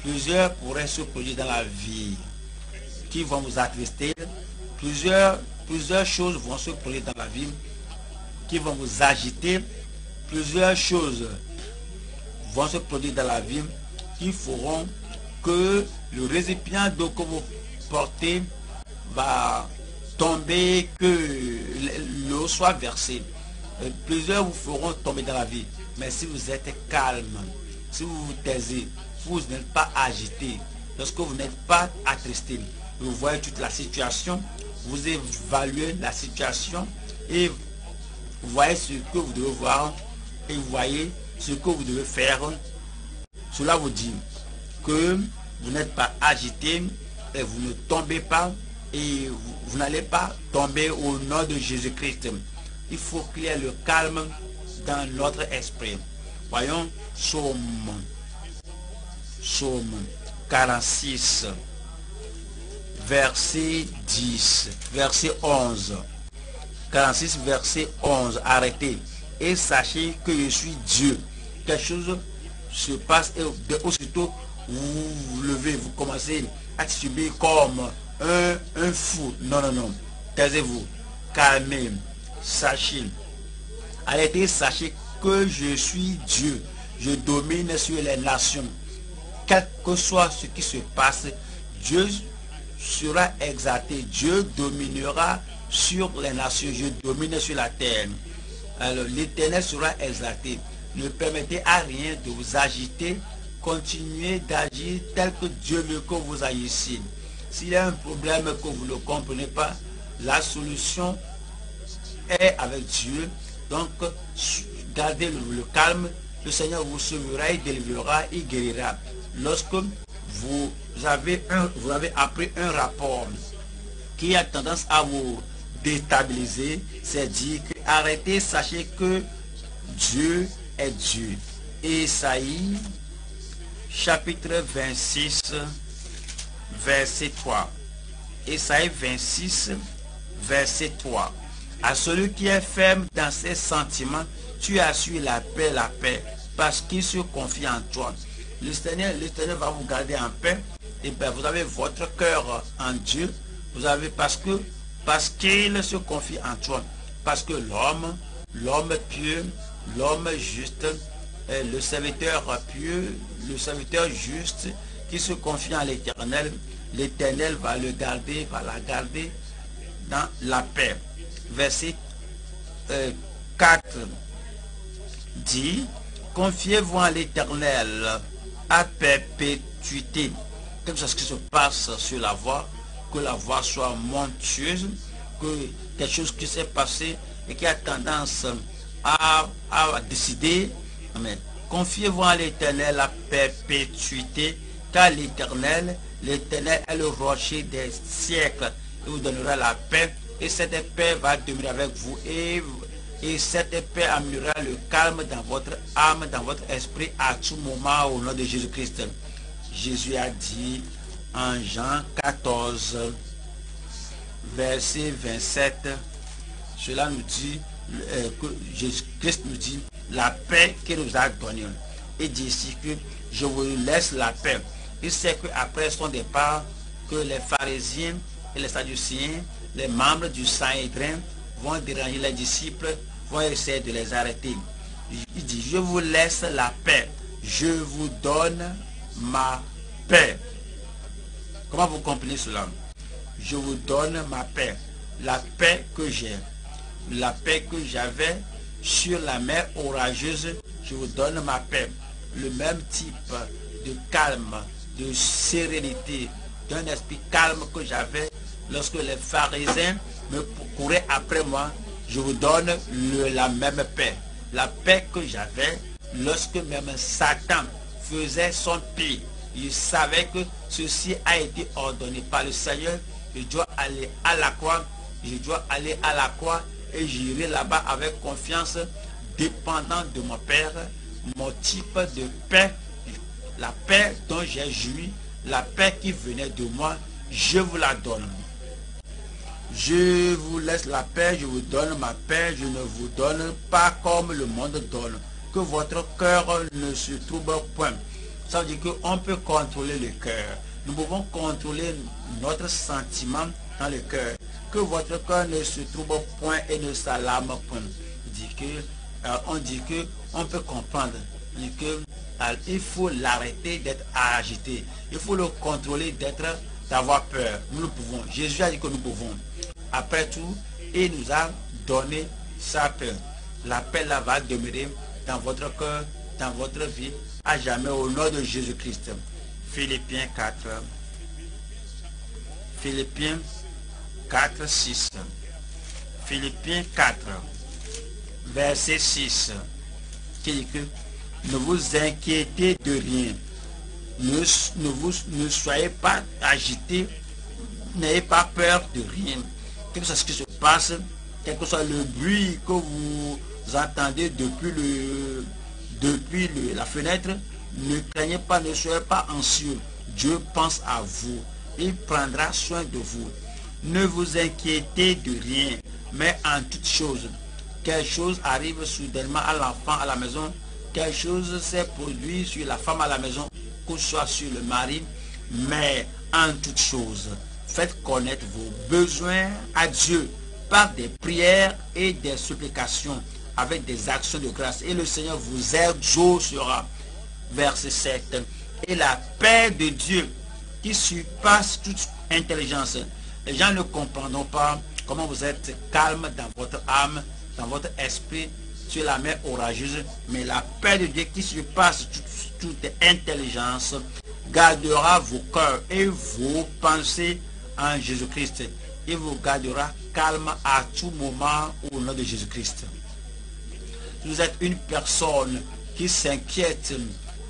Plusieurs pourraient se produire dans la vie qui vont vous attrister. Plusieurs, plusieurs choses vont se produire dans la vie qui vont vous agiter plusieurs choses vont se produire dans la vie qui feront que le récipient d'eau que vous portez va tomber, que l'eau soit versée. Euh, plusieurs vous feront tomber dans la vie. Mais si vous êtes calme, si vous vous taisez, vous n'êtes pas agité, lorsque vous n'êtes pas attristé, vous voyez toute la situation, vous évaluez la situation et vous voyez ce que vous devez voir et vous voyez ce que vous devez faire. Cela vous dit que vous n'êtes pas agité et vous ne tombez pas et vous, n'allez pas tomber au nom de Jésus-Christ. Il faut qu'il y ait le calme dans notre esprit. Voyons Somme, Somme 46, verset 10, verset 11. 46, verset 11. Arrêtez et sachez que je suis Dieu. Quelque chose se passe et aussitôt vous vous levez, vous commencez à subir comme un, fou. Non, non, non. Taisez-vous. Calmez. Sachez. Arrêtez, sachez que je suis Dieu. Je domine sur les nations. Quel que soit ce qui se passe, Dieu sera exalté. Dieu dominera sur les nations. Je domine sur la terre alors l'éternel sera exalté. Ne permettez à rien de vous agiter. Continuez d'agir tel que Dieu veut que vous agissiez. S'il y a un problème que vous ne comprenez pas, la solution est avec Dieu. Donc, gardez le, calme. Le Seigneur vous sauvera, il délivrera, il guérira. Lorsque vous avez, un, vous avez appris un rapport qui a tendance à vous déstabiliser, c'est dire que arrêtez, sachez que Dieu est Dieu. Esaïe chapitre 26 verset 3. Esaïe 26 verset 3. À celui qui est ferme dans ses sentiments, tu as su la paix, la paix, parce qu'il se confie en toi. Le Seigneur, le va vous garder en paix. Et bien, vous avez votre cœur en Dieu. Vous avez parce que parce qu'il se confie en toi. Parce que l'homme, l'homme pieux, l'homme juste, le serviteur pieux, le serviteur juste qui se confie en l'éternel, l'éternel va le garder, va la garder dans la paix. Verset 4 euh, dit, confiez-vous en l'éternel à perpétuité. Quelque chose qui se passe sur la voie, que la voie soit montueuse, que quelque chose qui s'est passé et qui a tendance à, à décider. Amen. Confiez-vous en l'éternel à perpétuité, car l'éternel, l'éternel est le rocher des siècles. Il vous donnera la paix et cette paix va demeurer avec vous et, et cette paix amènera le calme dans votre âme, dans votre esprit à tout moment au nom de Jésus-Christ. Jésus a dit en Jean 14, verset 27, cela nous dit, euh, que Jésus-Christ nous dit, la paix qu'il nous a donnée. Et dit ici que je vous laisse la paix. Il sait qu'après son départ, que les pharisiens et les sadduciens les membres du Sanhédrin vont déranger les disciples, vont essayer de les arrêter. Il dit, je vous laisse la paix. Je vous donne ma paix. Comment vous comprenez cela? Je vous donne ma paix. La paix que j'ai. La paix que j'avais sur la mer orageuse, je vous donne ma paix. Le même type de calme, de sérénité, d'un esprit calme que j'avais lorsque les pharisiens me couraient après moi, je vous donne la même paix. La paix que j'avais lorsque même Satan faisait son pire. Il savait que ceci a été ordonné par le Seigneur. Je dois aller à la croix. Je dois aller à la croix et j'irai là-bas avec confiance, dépendant de mon Père, mon type de paix, la paix dont j'ai joui, la paix qui venait de moi, je vous la donne. Je vous laisse la paix, je vous donne ma paix, je ne vous donne pas comme le monde donne. Que votre cœur ne se trouble point. Ça veut dire qu'on peut contrôler le cœur. Nous pouvons contrôler notre sentiment dans le cœur. Que votre cœur ne se trouble point et ne s'alarme point. Euh, on dit que on peut comprendre. euh, il faut l'arrêter d'être agité. Il faut le contrôler d'être d'avoir peur. Nous le pouvons. Jésus a dit que nous pouvons. Après tout, il nous a donné sa paix. La paix va demeurer dans votre cœur, dans votre vie, à jamais au nom de Jésus-Christ. Philippiens 4. Philippiens 4, 6. Philippiens 4, verset 6. Qui dit que ne vous inquiétez de rien ne, vous, ne soyez pas agités, n'ayez pas peur de rien. Quel que soit ce qui se passe, quel que soit le bruit que vous entendez depuis, le, depuis la fenêtre, ne craignez pas, ne soyez pas anxieux. Dieu pense à vous. Il prendra soin de vous. Ne vous inquiétez de rien, mais en toute chose. Quelque chose arrive soudainement à l'enfant à la maison, quelque chose s'est produit sur la femme à la maison soit sur le mari, mais en toute chose, faites connaître vos besoins à Dieu par des prières et des supplications avec des actions de grâce. Et le Seigneur vous exaucera. Verset 7. Et la paix de Dieu qui surpasse toute intelligence. Les gens ne comprendront pas comment vous êtes calme dans votre âme, dans votre esprit, sur la mer orageuse, mais la paix de Dieu qui surpasse toute, intelligence gardera vos cœurs et vos pensées en Jésus-Christ. Il vous gardera calme à tout moment au nom de Jésus-Christ. Vous êtes une personne qui s'inquiète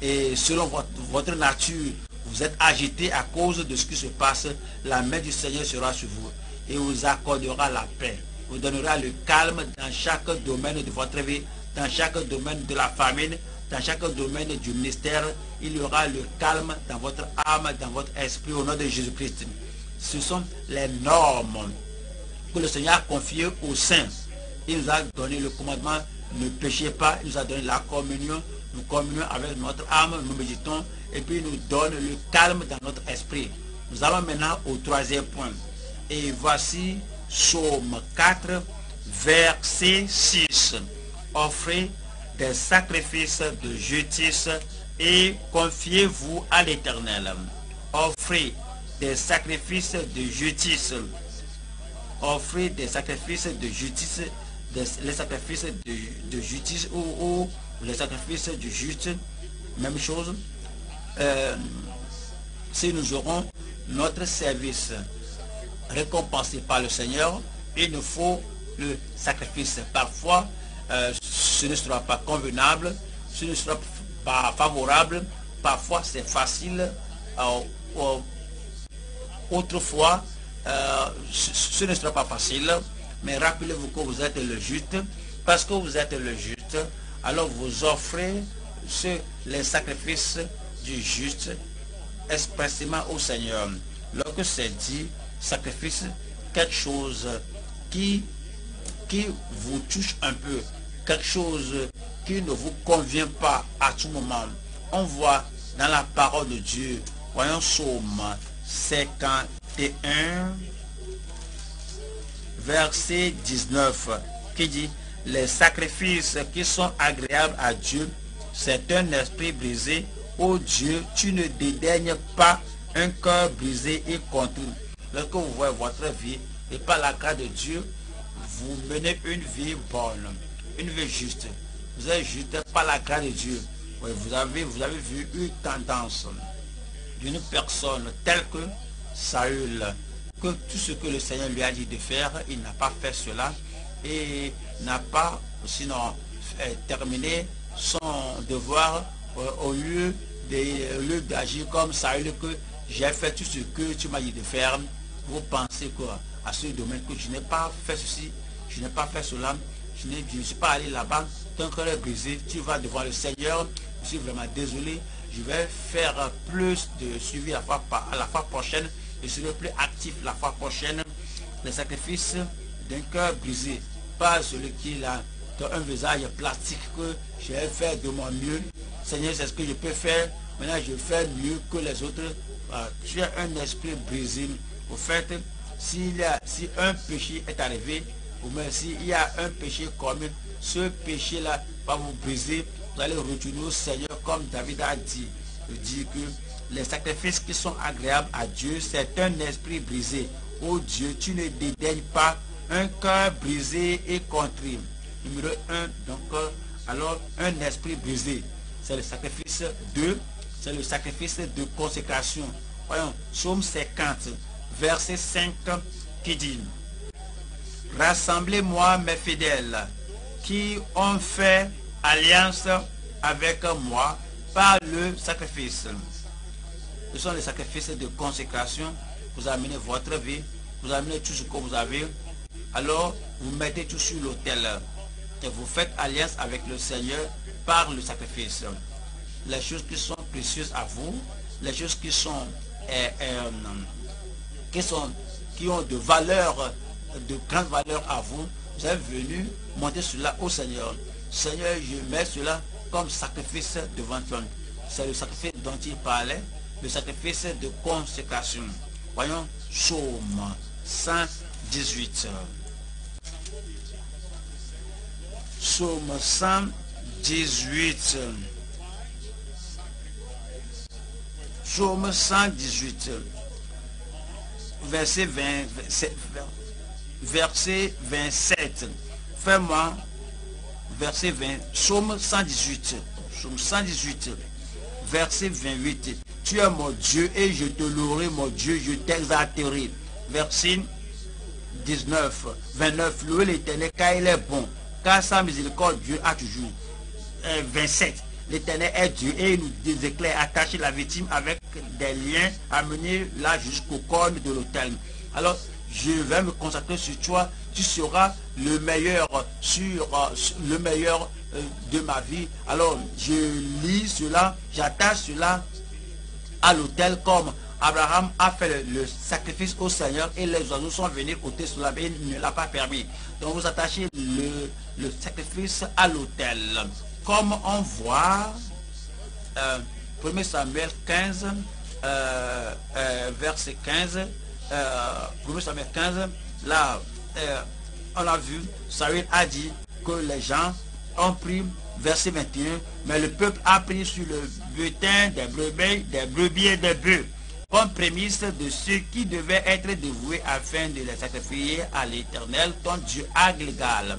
et selon votre, votre, nature, vous êtes agité à cause de ce qui se passe, la main du Seigneur sera sur vous et vous accordera la paix vous donnera le calme dans chaque domaine de votre vie, dans chaque domaine de la famine, dans chaque domaine du ministère. Il y aura le calme dans votre âme, dans votre esprit au nom de Jésus-Christ. Ce sont les normes que le Seigneur a confiées aux saints. Il nous a donné le commandement, ne péchez pas. Il nous a donné la communion. Nous communions avec notre âme, nous méditons et puis il nous donne le calme dans notre esprit. Nous allons maintenant au troisième point. Et voici Psaume 4, verset 6. Offrez des sacrifices de justice et confiez-vous à l'Éternel. Offrez des sacrifices de justice. Offrez des sacrifices de justice, les sacrifices de, justice ou, les sacrifices du juste. Même chose. Euh, si nous aurons notre service récompensé par le Seigneur, il nous faut le sacrifice. Parfois, euh, ce ne sera pas convenable, ce ne sera pas favorable, parfois c'est facile. Euh, autrefois, ce, ne sera pas facile, mais rappelez-vous que vous êtes le juste, parce que vous êtes le juste, alors vous offrez les sacrifices du juste expressément au Seigneur. Lorsque c'est dit, sacrifice quelque chose qui, qui vous touche un peu, quelque chose qui ne vous convient pas à tout moment. On voit dans la parole de Dieu, voyons Psaume 51, verset 19, qui dit, les sacrifices qui sont agréables à Dieu, c'est un esprit brisé. Ô Dieu, tu ne dédaignes pas un cœur brisé et contrit. Lorsque vous voyez votre vie et par la grâce de Dieu, vous menez une vie bonne, une vie juste. Vous êtes juste par la grâce de Dieu. vous, avez, vous avez vu une tendance d'une personne telle que Saül, que tout ce que le Seigneur lui a dit de faire, il n'a pas fait cela et n'a pas sinon terminé son devoir euh, au lieu d'agir comme Saül que j'ai fait tout ce que tu m'as dit de faire vous pensez quoi? À ce domaine que je n'ai pas fait ceci, je n'ai pas fait cela, je, ne suis pas allé là-bas, ton cœur est brisé, tu vas devant le Seigneur, je suis vraiment désolé, je vais faire plus de suivi à, à la fois prochaine, je serai plus actif la fois prochaine. Les sacrifices d'un cœur brisé, pas celui qui a un visage plastique que je vais faire de mon mieux. Seigneur, c'est ce que je peux faire. Maintenant, je fais mieux que les autres. Tu as un esprit brisé au fait, si un péché est arrivé, ou même s'il y a un péché commun, ce péché-là va vous briser. Vous allez retourner au Seigneur comme David a dit. Il dit que les sacrifices qui sont agréables à Dieu, c'est un esprit brisé. Oh Dieu, tu ne dédaignes pas un cœur brisé et contrit. Numéro 1, donc, alors un esprit brisé. C'est le sacrifice 2, c'est le sacrifice de consécration. Voyons, Psaume 50 verset 5 qui dit, Rassemblez-moi mes fidèles qui ont fait alliance avec moi par le sacrifice. Ce sont les sacrifices de consécration. Vous amenez votre vie, vous amenez tout ce que vous avez. Alors, vous mettez tout sur l'autel et vous faites alliance avec le Seigneur par le sacrifice. Les choses qui sont précieuses à vous, les choses qui sont euh, euh, qui, sont, qui ont de valeur, de grande valeur à vous, vous êtes venu monter cela au Seigneur. Seigneur, je mets cela comme sacrifice devant toi. C'est le sacrifice dont il parlait, le sacrifice de consécration. Voyons, Psaume 118. Psaume 118. Psaume 118 verset 20, verset 27. Fais-moi, verset 20, psaume 118, psaume 118, verset 28. Tu es mon Dieu et je te louerai, mon Dieu, je t'exalterai. Verset 19, 29. Louez l'éternel car il est bon, car sa miséricorde Dieu a toujours. 27. Euh, l'éternel est Dieu et il nous éclaire, attacher la victime avec des liens, amener là jusqu'au corps de l'autel. Alors, je vais me consacrer sur toi, tu seras le meilleur sur, euh, le meilleur euh, de ma vie. Alors, je lis cela, j'attache cela à l'autel comme Abraham a fait le, sacrifice au Seigneur et les oiseaux sont venus ôter cela, mais il ne l'a pas permis. Donc vous attachez le, sacrifice à l'autel. Comme on voit, 1 euh, Samuel 15, verset 15, euh, Samuel 15, là, euh, on a vu, Samuel a dit que les gens ont pris, verset 21, mais le peuple a pris sur le butin des brebis, des brebis et des bœufs, comme prémisse de ceux qui devaient être dévoués afin de les sacrifier à l'éternel, ton Dieu aglégal.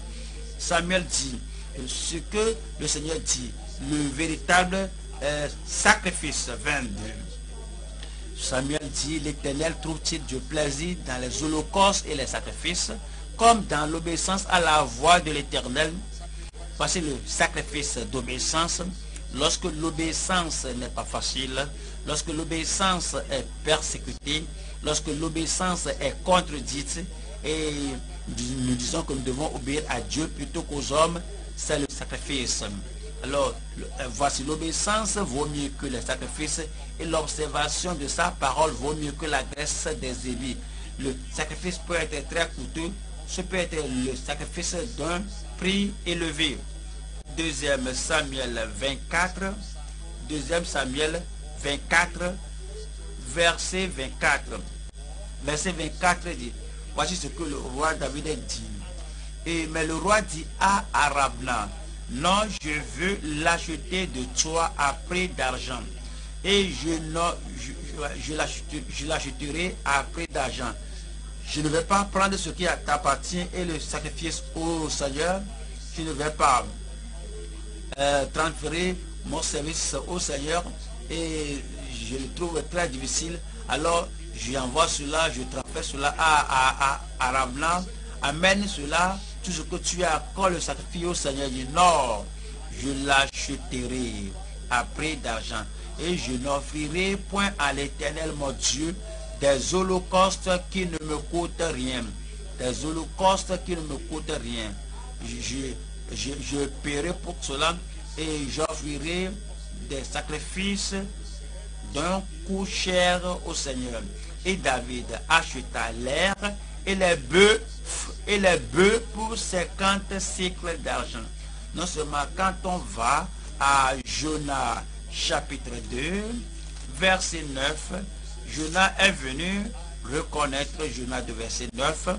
Samuel dit, ce que le Seigneur dit, le véritable euh, sacrifice 22 Samuel dit, l'Éternel trouve-t-il du plaisir dans les holocaustes et les sacrifices, comme dans l'obéissance à la voix de l'Éternel? Voici le sacrifice d'obéissance. Lorsque l'obéissance n'est pas facile, lorsque l'obéissance est persécutée, lorsque l'obéissance est contredite, et nous disons que nous devons obéir à Dieu plutôt qu'aux hommes, c'est le sacrifice. Alors, euh, voici l'obéissance vaut mieux que les sacrifices et l'observation de sa parole vaut mieux que la graisse des élus. Le sacrifice peut être très coûteux, ce peut être le sacrifice d'un prix élevé. Deuxième Samuel 24, deuxième Samuel 24, verset 24. Verset 24 dit, voici ce que le roi David dit. Et, mais le roi dit à Arabna, non, je veux l'acheter de toi à prix d'argent. Et je, je, je à prix d'argent. Je ne vais pas prendre ce qui t'appartient et le sacrifier au Seigneur. Je ne vais pas euh, transférer mon service au Seigneur et je le trouve très difficile. Alors, j'envoie cela, je transfère cela à, à, à, Amène cela tout ce que tu as quand le sacrifice au Seigneur dit non, je l'achèterai à prix d'argent et je n'offrirai point à l'éternel mon Dieu des holocaustes qui ne me coûtent rien. Des holocaustes qui ne me coûtent rien. Je, je, je paierai pour cela et j'offrirai des sacrifices d'un coût cher au Seigneur. Et David acheta l'air et les bœufs et les bœufs pour 50 cycles d'argent. Non seulement quand on va à Jonas chapitre 2, verset 9, Jonas est venu reconnaître Jonas de verset 9,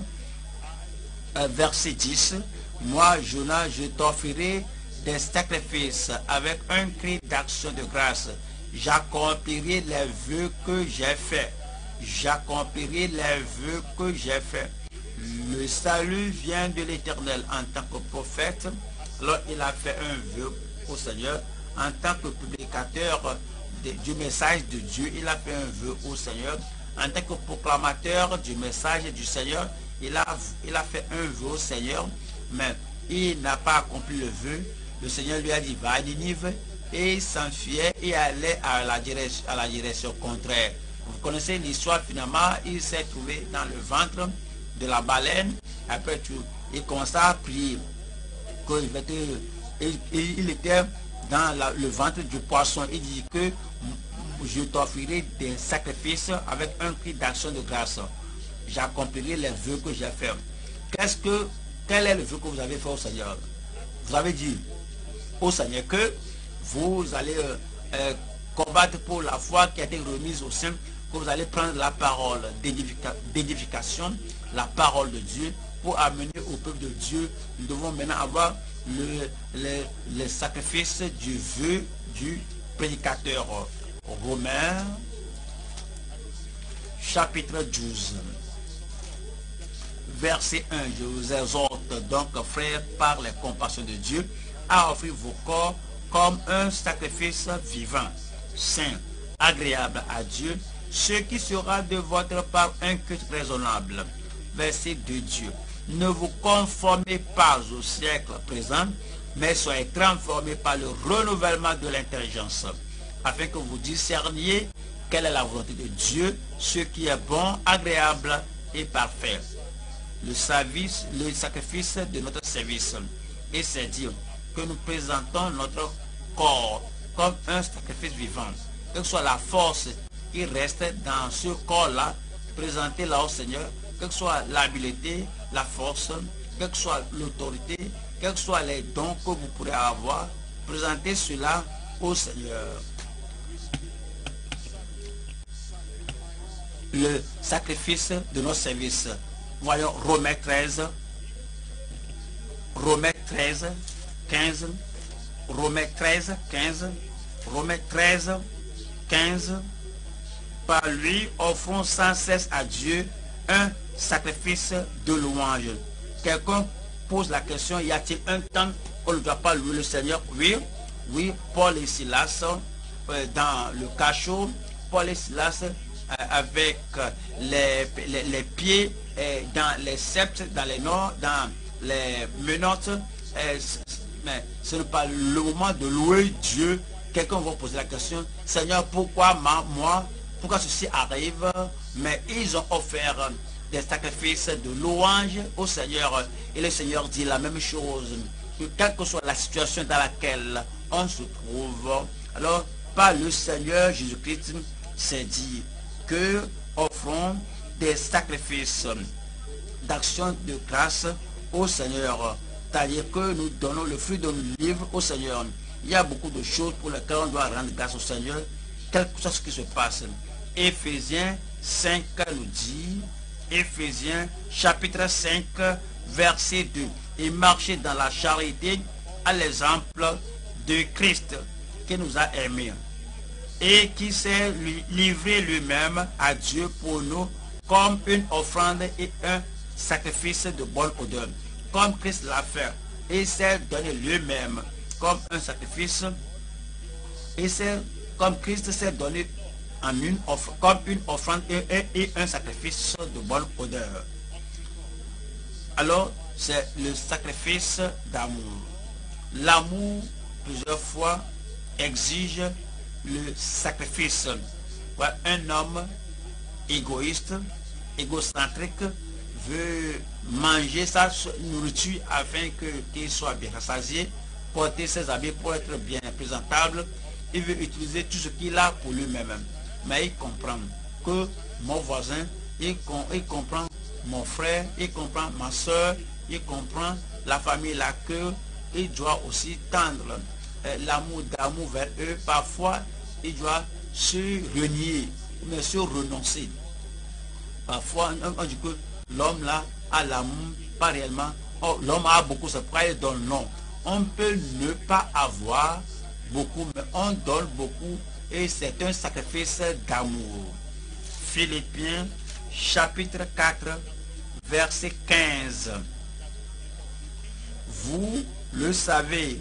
euh, verset 10, moi Jonas je t'offrirai des sacrifices avec un cri d'action de grâce. J'accomplirai les vœux que j'ai faits j'accomplirai les vœux que j'ai faits. Le salut vient de l'Éternel en tant que prophète. Alors il a fait un vœu au Seigneur en tant que publicateur du message de Dieu. Il a fait un vœu au Seigneur. En tant que proclamateur du message du Seigneur, il a, il a fait un vœu au Seigneur, mais il n'a pas accompli le vœu. Le Seigneur lui a dit, va à Ninive, et il s'enfuyait et allait à la direction, à la direction contraire. Vous connaissez l'histoire finalement, il s'est trouvé dans le ventre de la baleine. Après tout, il commença à prier. Il, était dans le ventre du poisson. Il dit que je t'offrirai des sacrifices avec un cri d'action de grâce. J'accomplirai les vœux que j'ai faits. Qu'est-ce que, quel est le vœu que vous avez fait au Seigneur? Vous avez dit au Seigneur que vous allez euh, euh, combattre pour la foi qui a été remise au sein vous allez prendre la parole d'édification, la parole de Dieu, pour amener au peuple de Dieu. Nous devons maintenant avoir le, sacrifice du vœu du prédicateur romain, chapitre 12. Verset 1, je vous exhorte donc, frères, par les compassions de Dieu, à offrir vos corps comme un sacrifice vivant, saint, agréable à Dieu, ce qui sera de votre part un culte raisonnable. Verset de Dieu. Ne vous conformez pas au siècle présent, mais soyez transformés par le renouvellement de l'intelligence, afin que vous discerniez quelle est la volonté de Dieu, ce qui est bon, agréable et parfait. Le service, le sacrifice de notre service. Et c'est dire que nous présentons notre corps comme un sacrifice vivant. Que ce soit la force qui reste dans ce corps-là, présentez-la au Seigneur, que ce soit l'habileté, la force, quelle que soit l'autorité, quels que soient les dons que vous pourrez avoir, présentez cela au Seigneur. Le sacrifice de nos services. Voyons Romains 13, Romains 13, 15, Romains 13, 15, Romains 13, 15. Par lui, offrons sans cesse à Dieu un sacrifice de louange. Quelqu'un pose la question, y a-t-il un temps qu'on ne doit pas louer le Seigneur? Oui, oui, Paul et Silas euh, dans le cachot, Paul et Silas euh, avec les, les, pieds euh, dans les sceptres, dans les noms, dans les menottes. Mais ce n'est pas le moment de louer Dieu. Quelqu'un va poser la question, Seigneur, pourquoi moi, pourquoi ceci arrive? Mais ils ont offert des sacrifices de louange au Seigneur. Et le Seigneur dit la même chose. Que quelle que soit la situation dans laquelle on se trouve, alors par le Seigneur Jésus-Christ s'est dit que offrons des sacrifices d'action de grâce au Seigneur. C'est-à-dire que nous donnons le fruit de nos livres au Seigneur. Il y a beaucoup de choses pour lesquelles on doit rendre grâce au Seigneur, quel que soit ce qui se passe. Éphésiens 5 nous dit, Éphésiens chapitre 5 verset 2. Et marcher dans la charité à l'exemple de Christ qui nous a aimés et qui s'est livré lui-même à Dieu pour nous comme une offrande et un sacrifice de bonne odeur. Comme Christ l'a fait. Et s'est donné lui-même comme un sacrifice. Et c'est comme Christ s'est donné une offre, comme une offrande et, un sacrifice de bonne odeur. Alors, c'est le sacrifice d'amour. L'amour, plusieurs fois, exige le sacrifice. Un homme égoïste, égocentrique, veut manger sa nourriture afin qu'il soit bien rassasié, porter ses habits pour être bien présentable. Il veut utiliser tout ce qu'il a pour lui-même mais il comprend que mon voisin, il, comprend mon frère, il comprend ma soeur, il comprend la famille là que il doit aussi tendre euh, l'amour d'amour vers eux. Parfois, il doit se renier, mais se renoncer. Parfois, on dit que l'homme là a l'amour, pas réellement. Oh, l'homme a beaucoup, c'est pourquoi il donne non. On peut ne pas avoir beaucoup, mais on donne beaucoup et c'est un sacrifice d'amour. Philippiens chapitre 4 verset 15. Vous le savez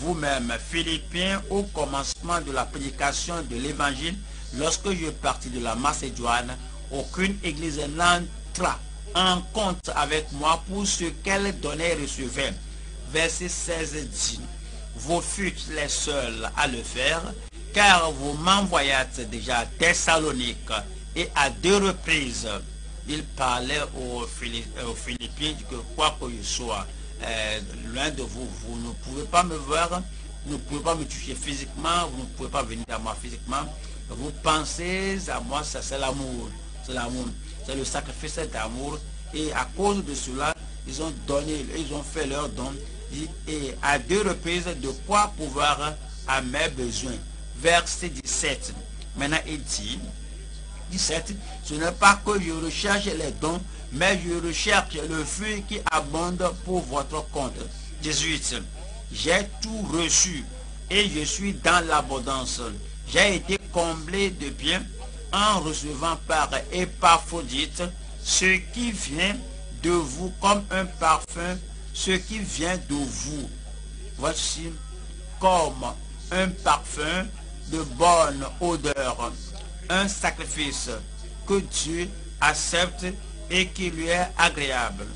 vous-même, Philippiens, au commencement de la prédication de l'évangile, lorsque je partis de la Macédoine, aucune église n'entra en compte avec moi pour ce qu'elle donnait et recevait. Verset 16 dit, vous fûtes les seuls à le faire, car vous m'envoyâtes déjà à Thessalonique et à deux reprises, il parlait aux, Philippiens que quoi que je sois euh, loin de vous, vous ne pouvez pas me voir, vous ne pouvez pas me toucher physiquement, vous ne pouvez pas venir à moi physiquement. Vous pensez à moi, c'est l'amour. C'est l'amour. C'est le sacrifice d'amour. Et à cause de cela, ils ont donné, ils ont fait leur don. Et à deux reprises, de quoi pouvoir à mes besoins verset 17. Maintenant, il dit, 17, ce n'est pas que je recherche les dons, mais je recherche le fruit qui abonde pour votre compte. 18. J'ai tout reçu et je suis dans l'abondance. J'ai été comblé de bien en recevant par Épaphrodite ce qui vient de vous comme un parfum, ce qui vient de vous voici comme un parfum de bonne odeur, un sacrifice que Dieu accepte et qui lui est agréable.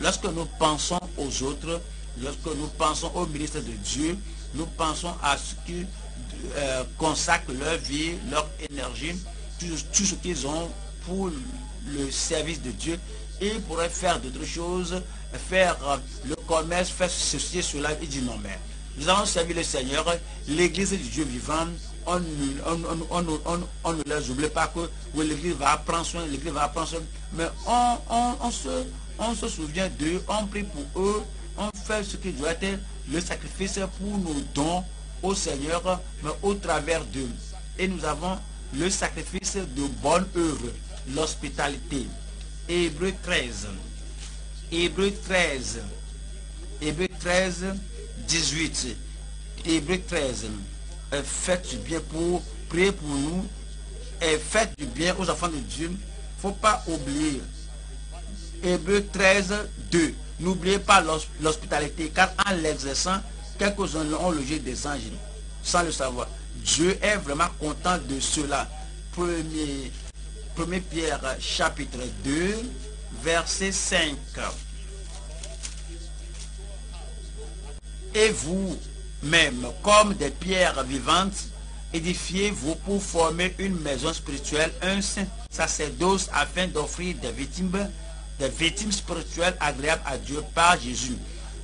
Lorsque nous pensons aux autres, lorsque nous pensons au ministre de Dieu, nous pensons à ce qui euh, consacrent leur vie, leur énergie, tout, ce qu'ils ont pour le service de Dieu ils pourraient faire d'autres choses, faire euh, le commerce, faire ceci, cela. Il dit non, mais nous allons servir le Seigneur, l'église du Dieu vivant, on, ne les oublie pas que l'église va prendre soin, l'église va prendre soin, mais on, se, on se souvient d'eux, on prie pour eux, on fait ce qui doit être le sacrifice pour nos dons au Seigneur, mais au travers d'eux. Et nous avons le sacrifice de bonne œuvre, l'hospitalité. Hébreu 13. Hébreu 13. Hébreu 13, 18. Hébreu 13. Faites du bien pour prier pour nous. Et faites du bien aux enfants de Dieu. faut pas oublier. Hébreu 13, 2. N'oubliez pas l'hospitalité, car en l'exerçant, quelques-uns ont logé des anges, sans le savoir. Dieu est vraiment content de cela. Premier, premier Pierre chapitre 2, verset 5. Et vous-même, comme des pierres vivantes, édifiez-vous pour former une maison spirituelle, un saint sacerdoce afin d'offrir des victimes des victimes spirituelles agréables à Dieu par Jésus.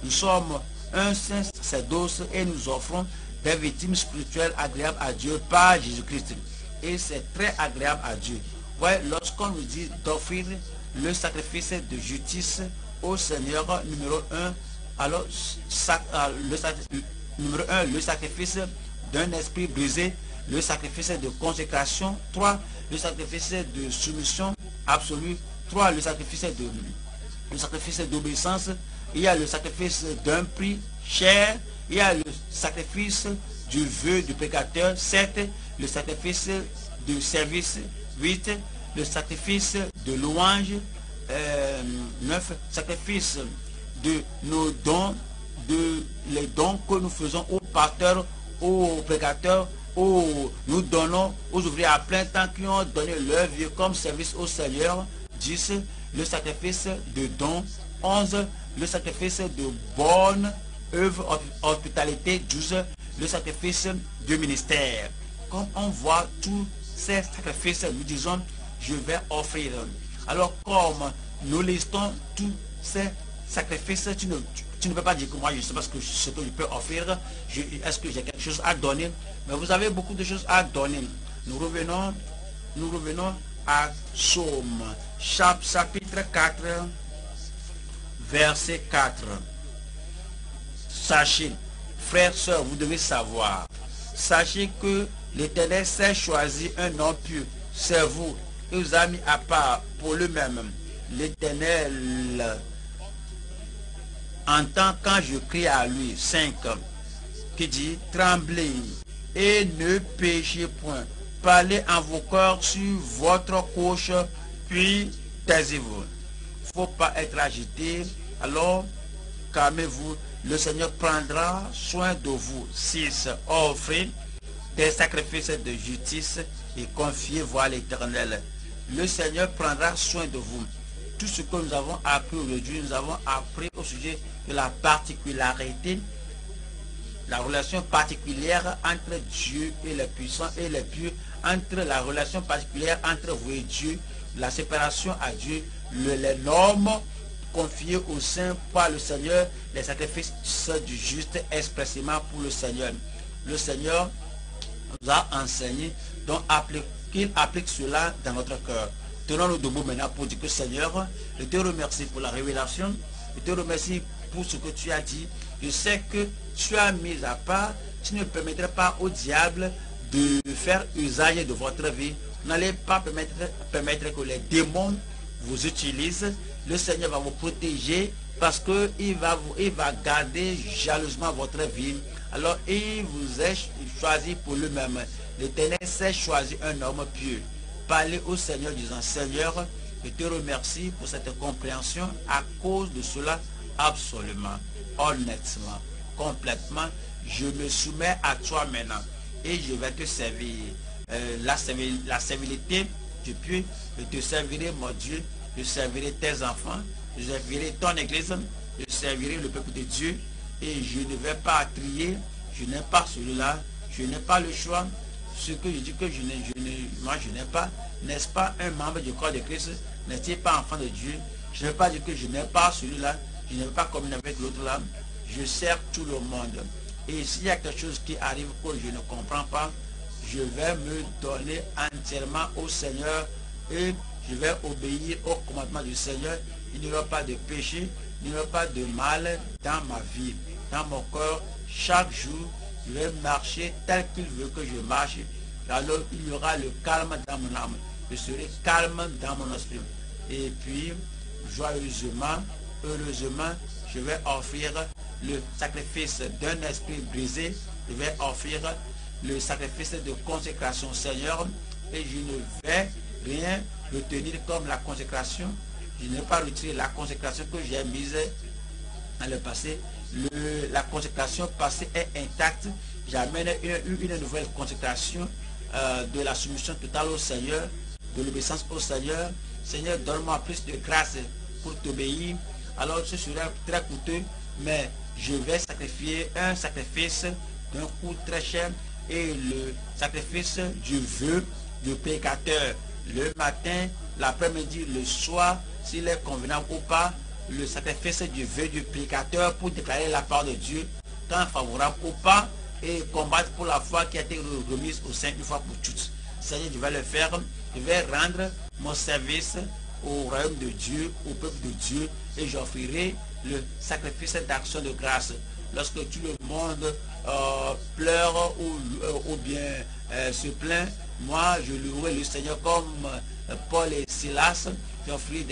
Nous sommes un saint sacerdoce et nous offrons des victimes spirituelles agréables à Dieu par Jésus-Christ. Et c'est très agréable à Dieu. Ouais, lorsqu'on nous dit d'offrir le sacrifice de justice au Seigneur, numéro 1, alors euh, le, numéro 1, le sacrifice d'un esprit brisé, le sacrifice de consécration, 3, le sacrifice de soumission absolue 3. Le sacrifice de le sacrifice d'obéissance. Il y a le sacrifice d'un prix cher. Il y a le sacrifice du vœu du pécateur. 7. Le sacrifice de service. 8. Le sacrifice de louange. 9. Euh, sacrifice de nos dons, de les dons que nous faisons aux pasteurs, aux précateurs, aux, nous donnons aux ouvriers à plein temps qui ont donné leur vie comme service au Seigneur. 10. Le sacrifice de don. 11. Le sacrifice de bonne œuvre, hospitalité. 12. Le sacrifice du ministère. Comme on voit tous ces sacrifices, nous disons, je vais offrir. Alors comme nous listons tous ces sacrifices, tu ne, tu, ne peux pas dire que moi je sais pas ce que, je peux offrir. Est-ce que j'ai quelque chose à donner? Mais vous avez beaucoup de choses à donner. Nous revenons, nous revenons à Somme, chapitre 4, verset 4. Sachez, frères, sœurs, vous devez savoir. Sachez que l'Éternel s'est choisi un homme pur. C'est vous. Il vous a mis à part pour lui-même. L'Éternel entend quand je crie à lui. 5. Qui dit, tremblez et ne péchez point parlez en vos cœurs sur votre couche, puis taisez-vous. Il ne faut pas être agité, alors calmez-vous. Le Seigneur prendra soin de vous. 6. Offrez des sacrifices de justice et confiez-vous à l'Éternel. Le Seigneur prendra soin de vous. Tout ce que nous avons appris aujourd'hui, nous avons appris au sujet de la particularité la relation particulière entre Dieu et les puissants et les pieux, entre la relation particulière entre vous et Dieu, la séparation à Dieu, le, les normes confiées au Saint par le Seigneur, les sacrifices du juste expressément pour le Seigneur. Le Seigneur nous a enseigné donc qu'il applique cela dans notre cœur. Tenons-nous debout maintenant pour dire que Seigneur, je te remercie pour la révélation, je te remercie pour ce que tu as dit. Je sais que tu as mis à part, tu ne permettrais pas au diable de faire usage de votre vie. N'allez pas permettre, permettre que les démons vous utilisent. Le Seigneur va vous protéger parce qu'il va, va garder jalousement votre vie. Alors il vous a choisi pour lui-même. L'Éternel s'est choisi un homme pieux. Parlez au Seigneur disant, Seigneur, je te remercie pour cette compréhension. À cause de cela, absolument, honnêtement, complètement. Je me soumets à toi maintenant et je vais te servir. Euh, la, la tu peux, je te servirai mon Dieu, je servirai tes enfants, je servirai ton église, je servirai le peuple de Dieu et je ne vais pas trier, je n'ai pas celui-là, je n'ai pas le choix. Ce que je dis que je n'ai, je moi je n'ai pas, n'est-ce pas un membre du corps de Christ, n'est-il pas enfant de Dieu? Je ne veux pas dire que je n'ai pas celui-là, je ne veux pas communier avec l'autre là. Je sers tout le monde. Et s'il y a quelque chose qui arrive que je ne comprends pas, je vais me donner entièrement au Seigneur et je vais obéir au commandement du Seigneur. Il n'y aura pas de péché, il n'y aura pas de mal dans ma vie, dans mon corps. Chaque jour, je vais marcher tel qu'il veut que je marche. Alors, il y aura le calme dans mon âme. Je serai calme dans mon esprit. Et puis, joyeusement, heureusement, je vais offrir le sacrifice d'un esprit brisé. Je vais offrir le sacrifice de consécration Seigneur et je ne vais rien retenir comme la consécration. Je n'ai pas retiré la consécration que j'ai mise dans le passé. la consécration passée est intacte. J'amène une, une, nouvelle consécration euh, de la soumission totale au Seigneur, de l'obéissance au Seigneur. Seigneur, donne-moi plus de grâce pour t'obéir. Alors ce sera très coûteux, mais je vais sacrifier un sacrifice d'un coût très cher et le sacrifice du vœu du prédicateur le matin, l'après-midi, le soir, s'il est convenable ou pas, le sacrifice du vœu du prédicateur pour déclarer la part de Dieu, tant favorable ou pas, et combattre pour la foi qui a été remise au sein une fois pour toutes. Seigneur, je vais le faire. Je vais rendre mon service au royaume de Dieu, au peuple de Dieu, et j'offrirai le sacrifice d'action de grâce. Lorsque tout le monde euh, pleure ou, euh, bien euh, se plaint, moi je louerai le Seigneur comme Paul et Silas. J'offrirai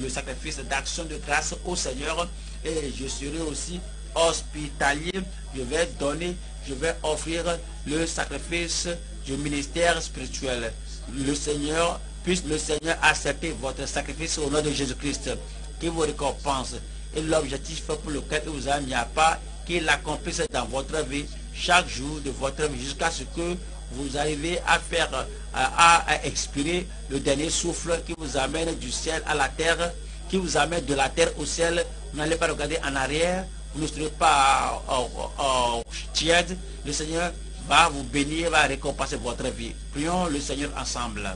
le sacrifice d'action de grâce au Seigneur et je serai aussi hospitalier. Je vais donner, je vais offrir le sacrifice du ministère spirituel. Le Seigneur, puisse le Seigneur accepter votre sacrifice au nom de Jésus-Christ, qui vous récompense. Et l'objectif pour lequel vous avez mis à part, qu'il l'accomplisse dans votre vie, chaque jour de votre vie, jusqu'à ce que vous arrivez à faire, à, expirer le dernier souffle qui vous amène du ciel à la terre, qui vous amène de la terre au ciel. Vous n'allez pas regarder en arrière, vous ne serez pas en tiède. Le Seigneur va vous bénir, va récompenser votre vie. Prions le Seigneur ensemble.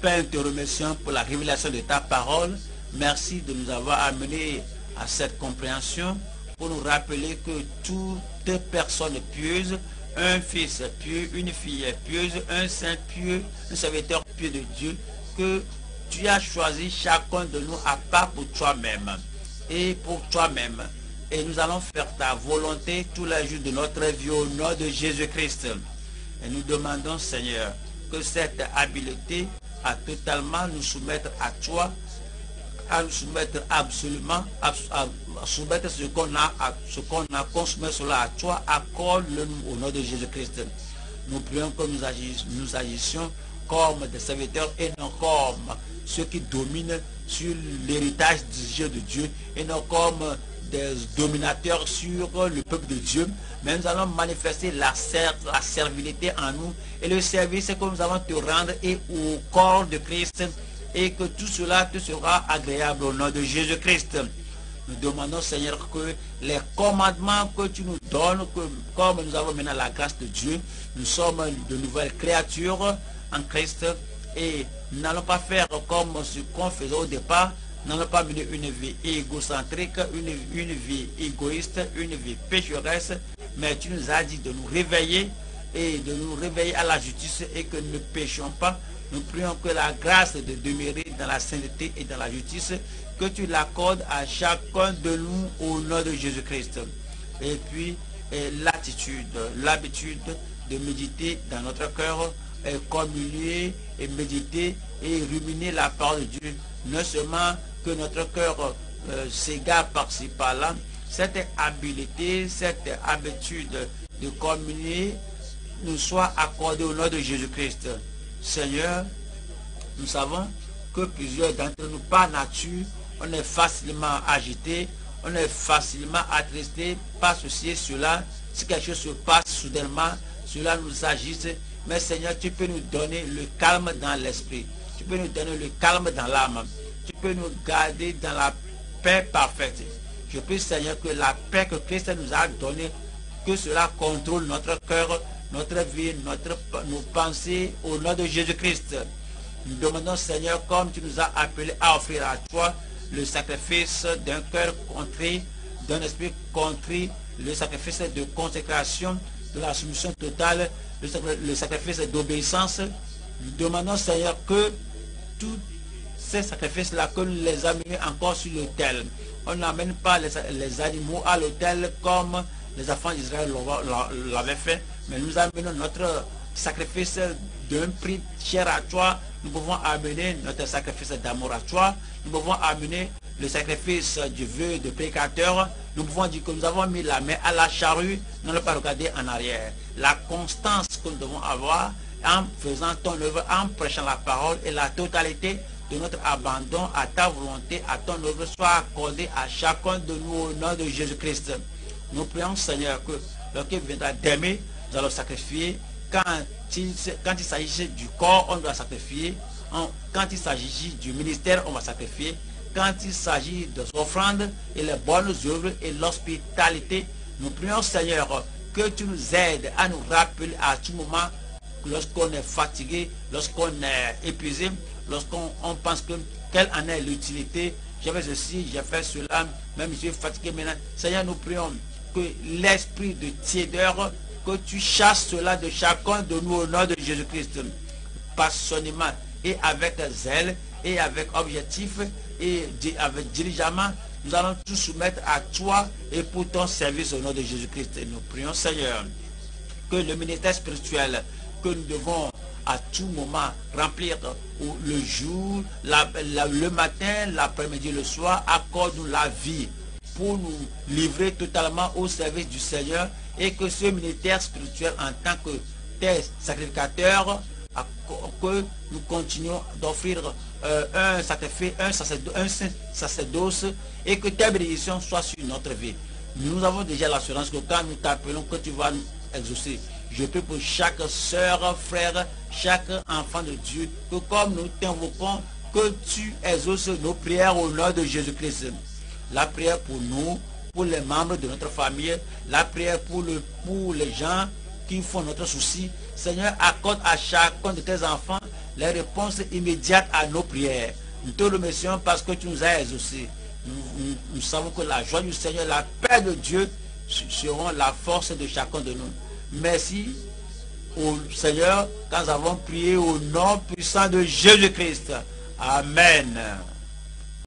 Père, te remercions pour la révélation de ta parole. Merci de nous avoir amenés à cette compréhension pour nous rappeler que toute personne pieuse, un fils pieux, une fille pieuse, un saint pieux, un serviteur pieux de Dieu, que tu as choisi chacun de nous à part pour toi-même et pour toi-même. Et nous allons faire ta volonté tous les jours de notre vie au nom de Jésus-Christ. Et nous demandons, Seigneur, que cette habileté à totalement nous soumettre à toi, à nous soumettre absolument, à, soumettre ce qu'on a, ce qu'on a consommé cela à toi, accorde-le au nom de Jésus-Christ. Nous prions que nous, nous agissions comme des serviteurs et non comme ceux qui dominent sur l'héritage du Dieu de Dieu et non comme des dominateurs sur le peuple de Dieu, mais nous allons manifester la, la servilité en nous et le service que nous allons te rendre et au corps de Christ et que tout cela te sera agréable au nom de Jésus-Christ. Nous demandons, Seigneur, que les commandements que tu nous donnes, que, comme nous avons maintenant la grâce de Dieu, nous sommes de nouvelles créatures en Christ et nous n'allons pas faire comme ce qu'on faisait au départ, n'allons pas mener une vie égocentrique, une, une vie égoïste, une vie pécheresse, mais tu nous as dit de nous réveiller et de nous réveiller à la justice et que nous ne péchons pas. Nous prions que la grâce de demeurer dans la sainteté et dans la justice, que tu l'accordes à chacun de nous au nom de Jésus-Christ. Et puis, l'attitude, l'habitude de méditer dans notre cœur, et communier et méditer et ruminer la parole de Dieu. Non seulement que notre cœur euh, s'égare par-ci par-là, cette habileté, cette habitude de communier nous soit accordée au nom de Jésus-Christ. Seigneur, nous savons que plusieurs d'entre nous, par nature, on est facilement agité, on est facilement attristé par ceci et cela. Si quelque chose se passe soudainement, cela nous agisse. Mais Seigneur, tu peux nous donner le calme dans l'esprit. Tu peux nous donner le calme dans l'âme. Tu peux nous garder dans la paix parfaite. Je prie Seigneur que la paix que Christ nous a donnée, que cela contrôle notre cœur, notre vie, notre, nos pensées au nom de Jésus-Christ. Nous demandons Seigneur, comme tu nous as appelés à offrir à toi le sacrifice d'un cœur contrit, d'un esprit contrit, le sacrifice de consécration, de la soumission totale, le sacrifice d'obéissance. Nous demandons Seigneur que tous ces sacrifices-là, que nous les amenons encore sur l'autel. On n'amène pas les, animaux à l'autel comme les enfants d'Israël l'avaient fait, mais nous amenons notre sacrifice d'un prix cher à toi. Nous pouvons amener notre sacrifice d'amour à toi. Nous pouvons amener le sacrifice du vœu de pécateur. Nous pouvons dire que nous avons mis la main à la charrue, ne pas regarder en arrière. La constance que nous devons avoir en faisant ton œuvre, en prêchant la parole et la totalité de notre abandon à ta volonté, à ton œuvre, soit accordée à chacun de nous au nom de Jésus-Christ. Nous prions, Seigneur, que lorsqu'il viendra d'aimer, nous allons sacrifier. Quand il, s'agit du corps, on doit sacrifier. quand il s'agit du ministère, on va sacrifier. Quand il s'agit de offrandes et les bonnes œuvres et l'hospitalité, nous prions, Seigneur, que tu nous aides à nous rappeler à tout moment lorsqu'on est fatigué, lorsqu'on est épuisé, lorsqu'on pense que quelle en est l'utilité, j'ai fait ceci, j'ai fait cela, même je suis fatigué maintenant. Seigneur, nous prions que l'esprit de tiédeur, que tu chasses cela de chacun de nous au nom de Jésus-Christ, passionnément et avec zèle et avec objectif et avec dirigeant, nous allons tout soumettre à toi et pour ton service au nom de Jésus-Christ. Nous prions, Seigneur, que le ministère spirituel que nous devons à tout moment remplir le jour, le matin, l'après-midi, le soir, accorde-nous la vie pour nous livrer totalement au service du Seigneur et que ce ministère spirituel en tant que tes sacrificateurs, que nous continuons d'offrir euh, un sacrifice, un, sacerdoce, et que tes bénédictions soient sur notre vie. Nous avons déjà l'assurance que quand nous t'appelons, que tu vas nous exaucer. Je prie pour chaque soeur, frère, chaque enfant de Dieu, que comme nous t'invoquons, que tu exauces nos prières au nom de Jésus-Christ. La prière pour nous, pour les membres de notre famille, la prière pour, le, pour les gens qui font notre souci. Seigneur, accorde à chacun de tes enfants les réponses immédiates à nos prières. Nous te remercions parce que tu nous as exaucés. nous savons que la joie du Seigneur, la paix de Dieu seront la force de chacun de nous. Merci au Seigneur quand nous avons prié au nom puissant de Jésus-Christ. Amen.